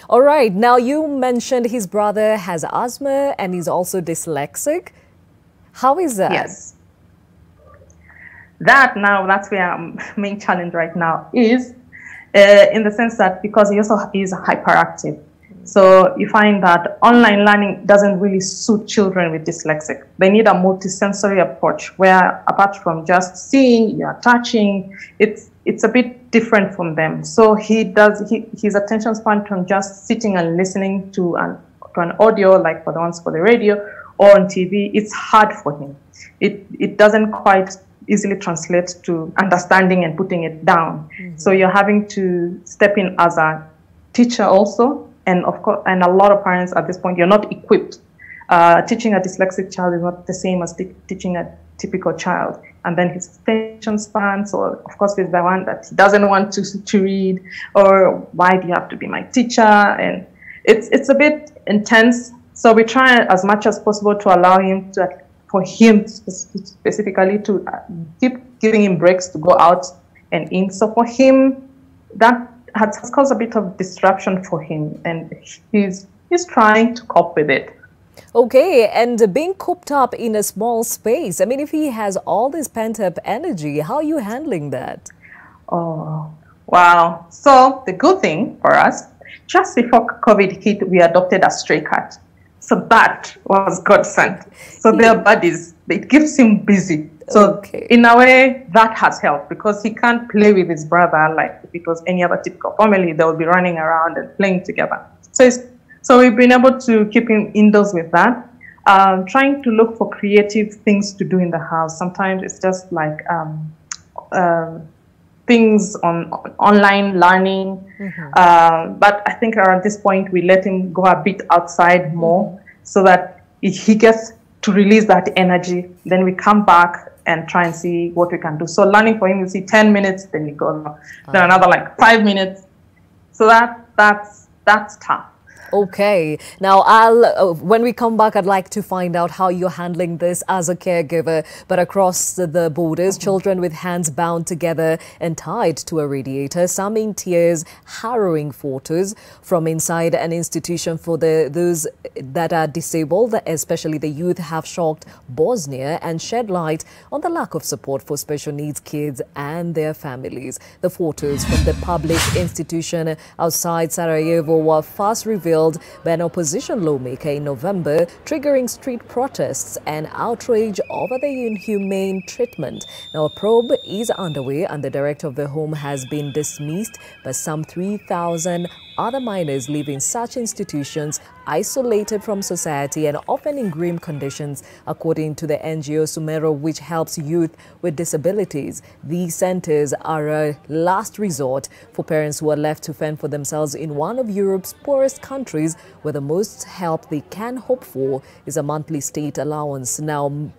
[SPEAKER 1] All right. Now, you mentioned his brother has asthma and he's also dyslexic. How is that?
[SPEAKER 16] Yes. That now, that's where our main challenge right now is, uh, in the sense that because he also is hyperactive. So you find that online learning doesn't really suit children with dyslexic. They need a multisensory approach where apart from just seeing, you're touching, it's it's a bit different from them. So he does he, his attention span from just sitting and listening to an to an audio like for the ones for the radio or on TV, it's hard for him. It it doesn't quite easily translate to understanding and putting it down. Mm-hmm. So you're having to step in as a teacher also, and of course, and a lot of parents at this point, you're not equipped. Uh, teaching a dyslexic child is not the same as te- teaching a typical child. And then his attention span, so of course, is the one that he doesn't want to, to read, or why do you have to be my teacher? And it's it's a bit intense. So we try as much as possible to allow him to, for him specifically to uh, keep giving him breaks to go out and in. So for him, that has caused a bit of disruption for him, and he's he's trying to cope with it.
[SPEAKER 1] Okay, and being cooped up in a small space, I mean, if he has all this pent up energy, how are you handling that?
[SPEAKER 16] Oh, wow. So the good thing for us, just before COVID hit, we adopted a stray cat. So that was God sent. So their buddies, it keeps him busy. So in a way, that has helped because he can't play with his brother like if it was any other typical family, they would be running around and playing together. So it's, so we've been able to keep him indoors with that. Um, trying to look for creative things to do in the house. Sometimes it's just like um, um, things on online learning. Uh, but I think around this point, we let him go a bit outside more so that he gets to release that energy. Then we come back and try and see what we can do. So learning for him, you see 10 minutes, then you go, ah. then another like five minutes. So that that's that's tough.
[SPEAKER 1] Okay. Now, I'll uh, when we come back, I'd like to find out how you're handling this as a caregiver. But across the, borders, children with hands bound together and tied to a radiator, some in tears, harrowing photos from inside an institution for the those that are disabled, especially the youth, have shocked Bosnia and shed light on the lack of support for special needs kids and their families. The photos from the public institution outside Sarajevo were first revealed by an opposition lawmaker in November, triggering street protests and outrage over the inhumane treatment. Now, a probe is underway, and the director of the home has been dismissed, but some 3,000 other minors live in such institutions, isolated from society and often in grim conditions, according to the NGO Sumero, which helps youth with disabilities. These centers are a last resort for parents who are left to fend for themselves in one of Europe's poorest countries, where the most help they can hope for is a monthly state allowance. Now,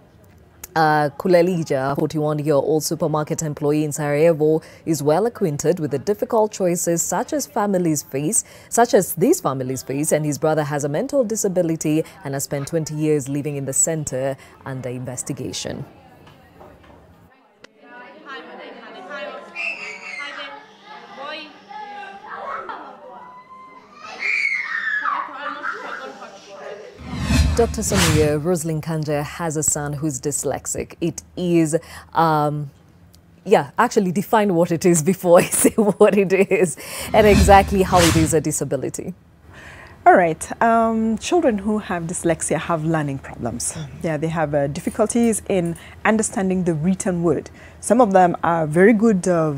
[SPEAKER 1] uh, Kulalija, 41-year-old supermarket employee in Sarajevo, is well acquainted with the difficult choices such as families face, such as these families face, and his brother has a mental disability and has spent 20 years living in the center under investigation. Dr. Samia Rosalind Kanja has a son who's dyslexic. It is, um, yeah, actually define what it is before I <laughs> say what it is and exactly how it is a disability.
[SPEAKER 10] All right. Um, children who have dyslexia have learning problems. Yeah, they have uh, difficulties in understanding the written word. Some of them are very good, uh,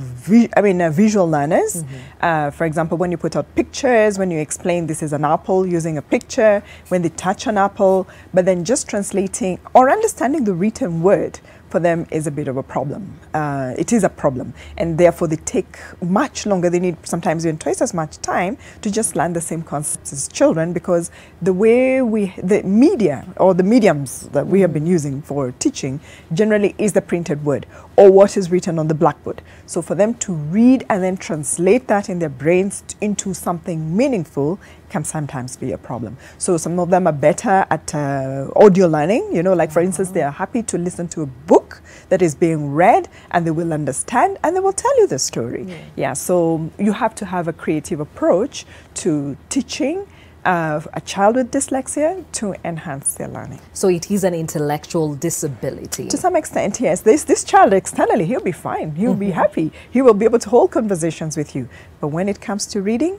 [SPEAKER 10] I mean, uh, visual learners. Uh, for example, when you put out pictures, when you explain this is an apple using a picture, when they touch an apple, but then just translating or understanding the written word for them is a bit of a problem. Uh, it is a problem, and therefore they take much longer. They need sometimes even twice as much time to just learn the same concepts as children because the way we, the media or the mediums that we have been using for teaching generally is the printed word or what is written on the blackboard. So for them to read and then translate that in their brains into something meaningful can sometimes be a problem. So some of them are better at uh, audio learning, you know, like for instance, they are happy to listen to a book that is being read and they will understand and they will tell you the story. Yeah, so you have to have a creative approach to teaching uh, a child with dyslexia to enhance their learning.
[SPEAKER 1] So it is an intellectual disability.
[SPEAKER 10] To some extent, yes. This this child externally, he'll be fine. He'll be <laughs> happy. He will be able to hold conversations with you. But when it comes to reading,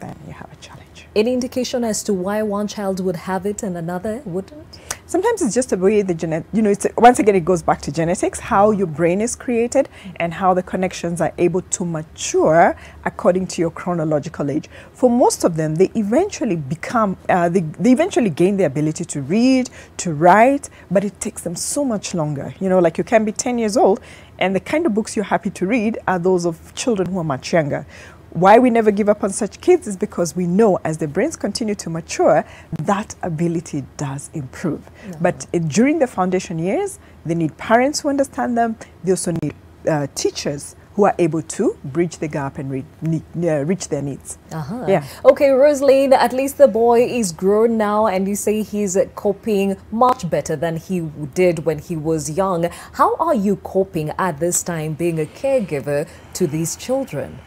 [SPEAKER 10] then you have a challenge.
[SPEAKER 1] Any indication as to why one child would have it and another wouldn't?
[SPEAKER 10] Sometimes it's just the way the genet, you know, it's, once again, it goes back to genetics, how your brain is created and how the connections are able to mature according to your chronological age. For most of them, they eventually become, uh, they, they eventually gain the ability to read, to write, but it takes them so much longer. You know, like you can be 10 years old and the kind of books you're happy to read are those of children who are much younger. Why we never give up on such kids is because we know as their brains continue to mature, that ability does improve. But uh, during the foundation years, they need parents who understand them. They also need uh, teachers who are able to bridge the gap and re- need, uh, reach their needs.
[SPEAKER 1] Uh-huh.
[SPEAKER 10] Yeah.
[SPEAKER 1] Okay, Rosaline, at least the boy is grown now, and you say he's uh, coping much better than he did when he was young. How are you coping at this time being a caregiver to these children?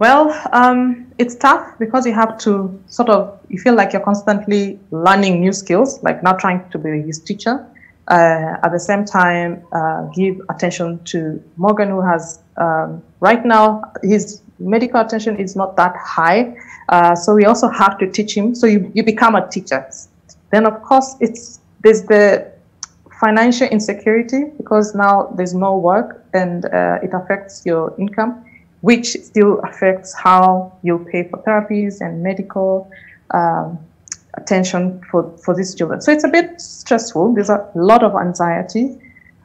[SPEAKER 16] Well, um, it's tough because you have to sort of, you feel like you're constantly learning new skills, like not trying to be his teacher. Uh, at the same time, uh, give attention to Morgan, who has, um, right now, his medical attention is not that high. Uh, so we also have to teach him. So you, you become a teacher. Then, of course, it's there's the financial insecurity because now there's no work and uh, it affects your income which still affects how you pay for therapies and medical um, attention for, for these children. So it's a bit stressful. There's a lot of anxiety.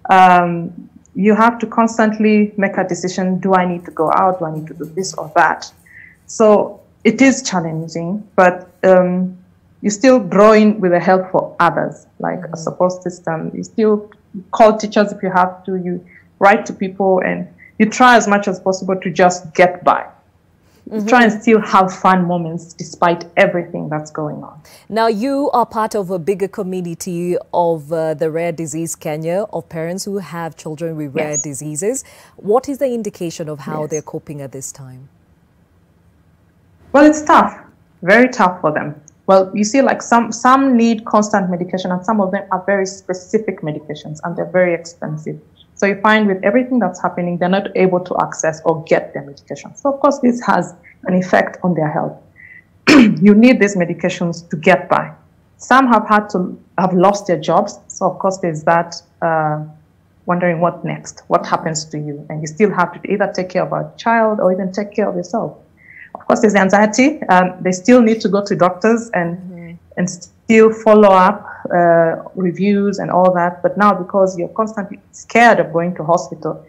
[SPEAKER 16] Um, you have to constantly make a decision do I need to go out? Do I need to do this or that? So it is challenging, but um, you're still growing with the help for others, like a support system. You still call teachers if you have to, you write to people and you try as much as possible to just get by. You Try and still have fun moments despite everything that's going on.
[SPEAKER 1] Now, you are part of a bigger community of uh, the Rare Disease Kenya, of parents who have children with rare
[SPEAKER 16] Yes.
[SPEAKER 1] diseases. What is the indication of how
[SPEAKER 16] Yes.
[SPEAKER 1] they're coping at this time?
[SPEAKER 16] Well, it's tough, very tough for them. Well, you see, like some some need constant medication, and some of them are very specific medications, and they're very expensive. So you find with everything that's happening, they're not able to access or get their medication. So of course, this has an effect on their health. <clears throat> you need these medications to get by. Some have had to have lost their jobs. So of course, there's that uh, wondering what next, what happens to you, and you still have to either take care of a child or even take care of yourself. Of course, there's anxiety. Um, they still need to go to doctors and and still follow up uh, reviews and all that. But now, because you're constantly scared of going to hospital,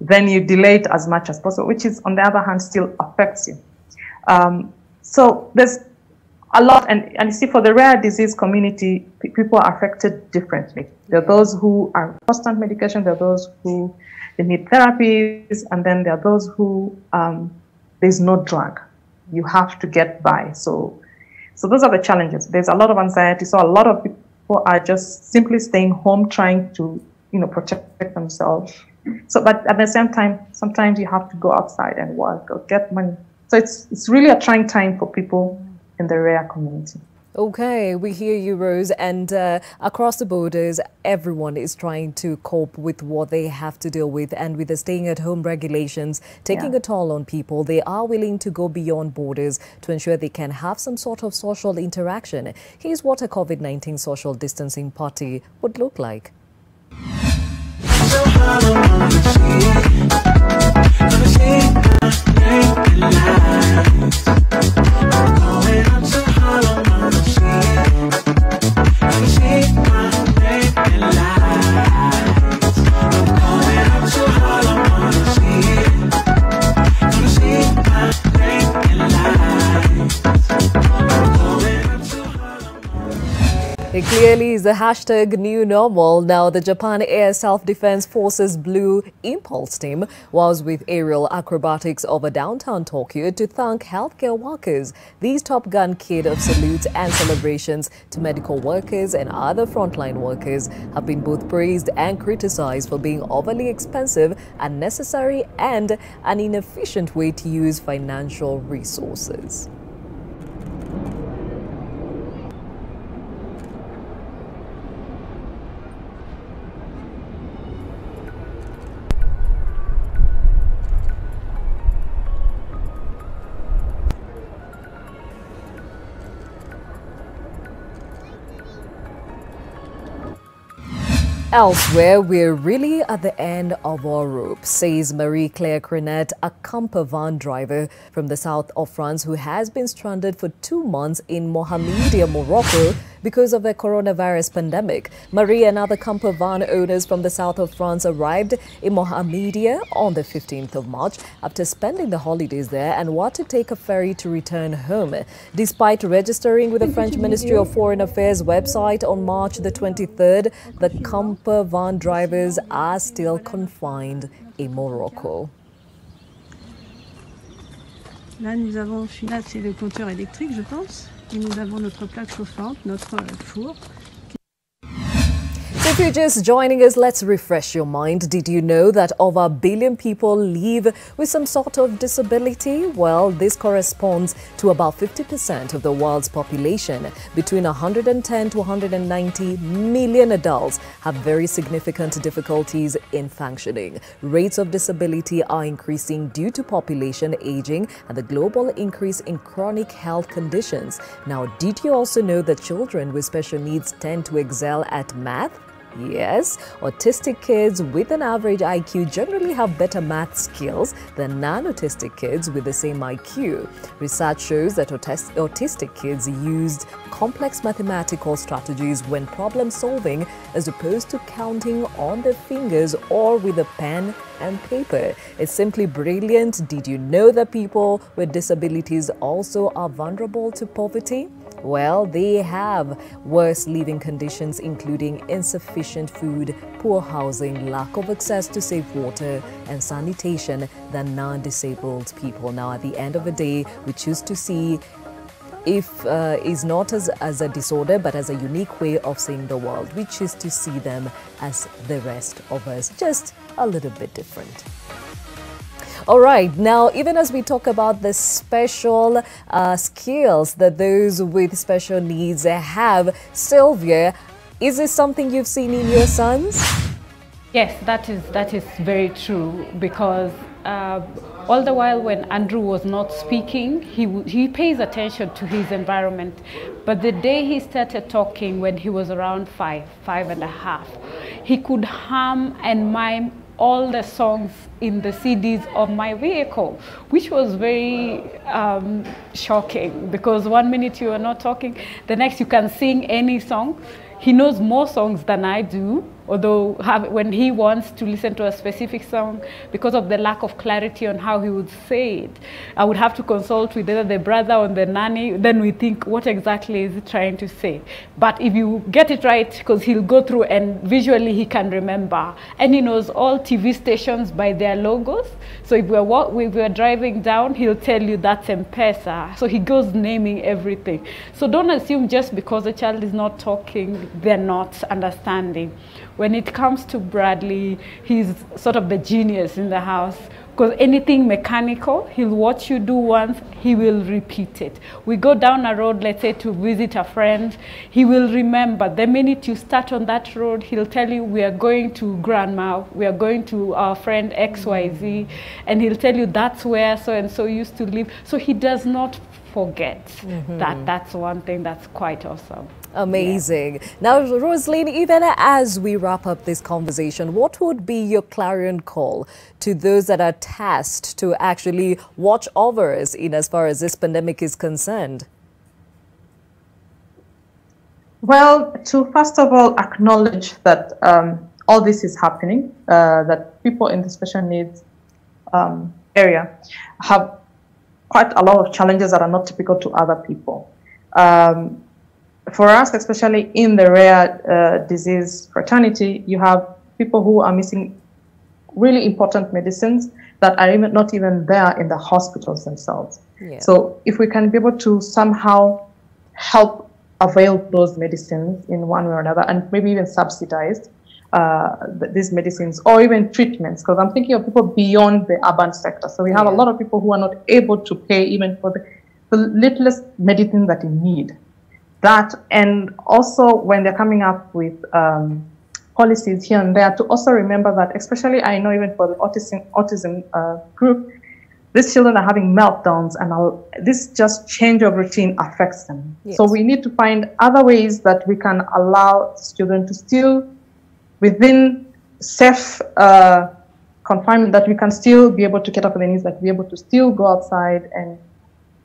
[SPEAKER 16] then you delay it as much as possible, which is, on the other hand, still affects you. Um, so there's a lot, and, and you see, for the rare disease community, pe- people are affected differently. There are those who are constant medication, there are those who they need therapies, and then there are those who um, there's no drug. You have to get by. So, so those are the challenges. There's a lot of anxiety. So a lot of people are just simply staying home, trying to, you know, protect themselves. So, but at the same time, sometimes you have to go outside and work or get money. So it's it's really a trying time for people in the rare community.
[SPEAKER 1] Okay, we hear you, Rose. And uh, across the borders, everyone is trying to cope with what they have to deal with. And with the staying at home regulations taking
[SPEAKER 10] Yeah.
[SPEAKER 1] a toll on people, they are willing to go beyond borders to ensure they can have some sort of social interaction. Here's what a COVID 19 social distancing party would look like. Thank It clearly is the hashtag new normal. Now, the Japan Air Self Defense Forces Blue Impulse team was with aerial acrobatics over downtown Tokyo to thank healthcare workers. These Top Gun kid of salutes and celebrations to medical workers and other frontline workers have been both praised and criticized for being overly expensive, unnecessary, and an inefficient way to use financial resources. Elsewhere, we're really at the end of our rope, says Marie-Claire Crenette, a camper van driver from the south of France who has been stranded for two months in Mohammedia, Morocco because of the coronavirus pandemic. Marie and other camper van owners from the south of France arrived in Mohammedia on the 15th of March after spending the holidays there and were to take a ferry to return home. Despite registering with the French Ministry of Foreign Affairs website on March the 23rd, the camper van drivers are still confined in Morocco.
[SPEAKER 17] Là, nous avons, là, c'est le compteur électrique, je pense. Et nous avons notre plaque chauffante, notre euh, four.
[SPEAKER 1] If you're just joining us, let's refresh your mind. Did you know that over a billion people live with some sort of disability? Well, this corresponds to about 50% of the world's population. Between 110 to 190 million adults have very significant difficulties in functioning. Rates of disability are increasing due to population aging and the global increase in chronic health conditions. Now, did you also know that children with special needs tend to excel at math? Yes, autistic kids with an average IQ generally have better math skills than non autistic kids with the same IQ. Research shows that autis- autistic kids used complex mathematical strategies when problem solving as opposed to counting on their fingers or with a pen and paper. It's simply brilliant. Did you know that people with disabilities also are vulnerable to poverty? Well, they have worse living conditions, including insufficient food, poor housing, lack of access to safe water and sanitation than non disabled people. Now, at the end of the day, we choose to see if uh, is not as, as a disorder but as a unique way of seeing the world. We choose to see them as the rest of us, just a little bit different. All right, now, even as we talk about the special uh, skills that those with special needs have, Sylvia, is this something you've seen in your sons?
[SPEAKER 11] Yes, that is that is very true because uh, all the while when Andrew was not speaking, he he pays attention to his environment. But the day he started talking, when he was around five, five and a half, he could hum and mime all the songs in the CDs of my vehicle, which was very um, shocking because one minute you are not talking, the next you can sing any song. He knows more songs than I do, although have, when he wants to listen to a specific song, because of the lack of clarity on how he would say it, I would have to consult with either the brother or the nanny. Then we think, what exactly is he trying to say? But if you get it right, because he'll go through and visually he can remember, and he knows all TV stations by their logos. So if we're if we're driving down, he'll tell you that's M-Pesa. So he goes naming everything. So don't assume just because a child is not talking, they're not understanding. When it comes to Bradley, he's sort of the genius in the house. Because anything mechanical, he'll watch you do once, he will repeat it. We go down a road, let's say to visit a friend, he will remember. The minute you start on that road, he'll tell you, We are going to grandma, we are going to our friend XYZ, and he'll tell you that's where so and so used to live. So he does not forget. Mm-hmm. That that's one thing that's quite awesome.
[SPEAKER 1] Amazing. Now, Rosaline, even as we wrap up this conversation, what would be your clarion call to those that are tasked to actually watch over us in as far as this pandemic is concerned?
[SPEAKER 16] Well, to first of all acknowledge that um, all this is happening, uh, that people in the special needs um, area have quite a lot of challenges that are not typical to other people. Um, for us, especially in the rare uh, disease fraternity, you have people who are missing really important medicines that are even not even there in the hospitals themselves.
[SPEAKER 1] Yeah.
[SPEAKER 16] So if we can be able to somehow help avail those medicines in one way or another, and maybe even subsidize uh, these medicines or even treatments, because I'm thinking of people beyond the urban sector. So we have a lot of people who are not able to pay even for the, the littlest medicine that they need. That and also when they're coming up with um, policies here and there, to also remember that, especially I know even for the autism autism uh, group, these children are having meltdowns, and I'll, this just change of routine affects them. So we need to find other ways that we can allow children to still, within safe uh, confinement, that we can still be able to get up with their needs, like be able to still go outside and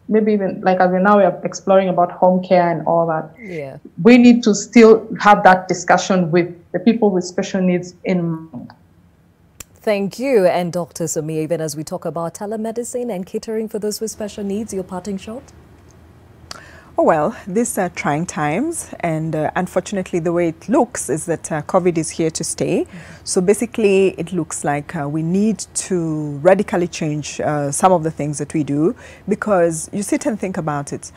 [SPEAKER 16] maybe even like as we now we are exploring about home care and all that
[SPEAKER 1] Yeah.
[SPEAKER 16] we need to still have that discussion with the people with special needs in mind.
[SPEAKER 1] Thank you. And Dr. Samia, even as we talk about telemedicine and catering for those with special needs, your parting shot?
[SPEAKER 10] Oh, well, these are trying times, and uh, unfortunately, the way it looks is that uh, COVID is here to stay. So basically, it looks like uh, we need to radically change uh, some of the things that we do because you sit and think about it,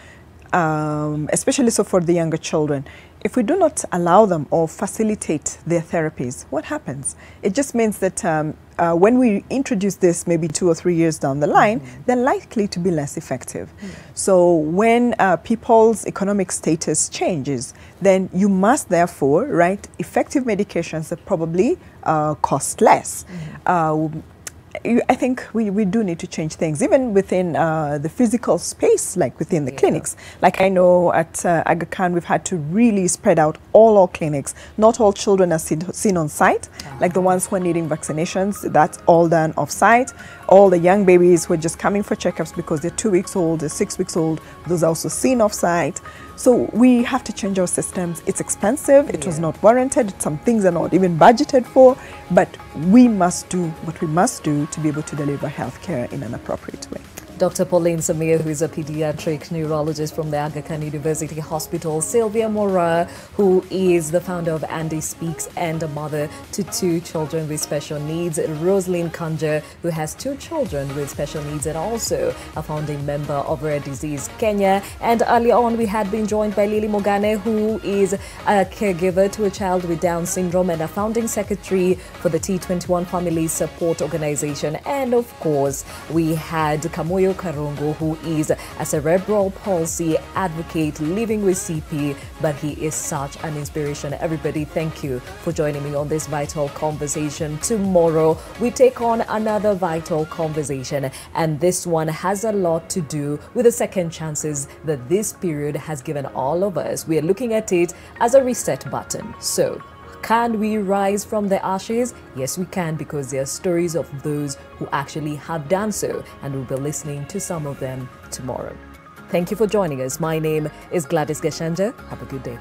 [SPEAKER 10] um, especially so for the younger children. If we do not allow them or facilitate their therapies, what happens? It just means that um, uh, when we introduce this maybe two or three years down the line, they're likely to be less effective. So when uh, people's economic status changes, then you must therefore write effective medications that probably uh, cost less. Uh, you- I think we, we do need to change things, even within uh, the physical space, like within the clinics. Like I know at uh, Aga Khan, we've had to really spread out all our clinics. Not all children are seen, seen on site, like the ones who are needing vaccinations, that's all done off site. All the young babies who are just coming for checkups because they're two weeks old, they're six weeks old, those are also seen off site. So we have to change our systems. It's expensive, it was not warranted, some things are not even budgeted for, but we must do what we must do to be able to deliver healthcare in an appropriate way.
[SPEAKER 1] Dr. Pauline Samia, who is a pediatric neurologist from the Aga Khan University Hospital, Sylvia Moraa, who is the founder of Andy Speaks and a mother to two children with special needs, Rosaline Kanja, who has two children with special needs and also a founding member of Rare Disease Kenya. And earlier on, we had been joined by Lily Mugane, who is a caregiver to a child with Down syndrome and a founding secretary for the T21 Family Support Organization. And of course, we had Kamoyo Karongo, who is a cerebral palsy advocate living with CP, but he is such an inspiration. Everybody, thank you for joining me on this vital conversation. Tomorrow, we take on another vital conversation, and this one has a lot to do with the second chances that this period has given all of us. We are looking at it as a reset button. So, can we rise from the ashes? Yes, we can because there are stories of those who actually have done so, and we'll be listening to some of them tomorrow. Thank you for joining us. My name is Gladys Gachanja. Have a good day.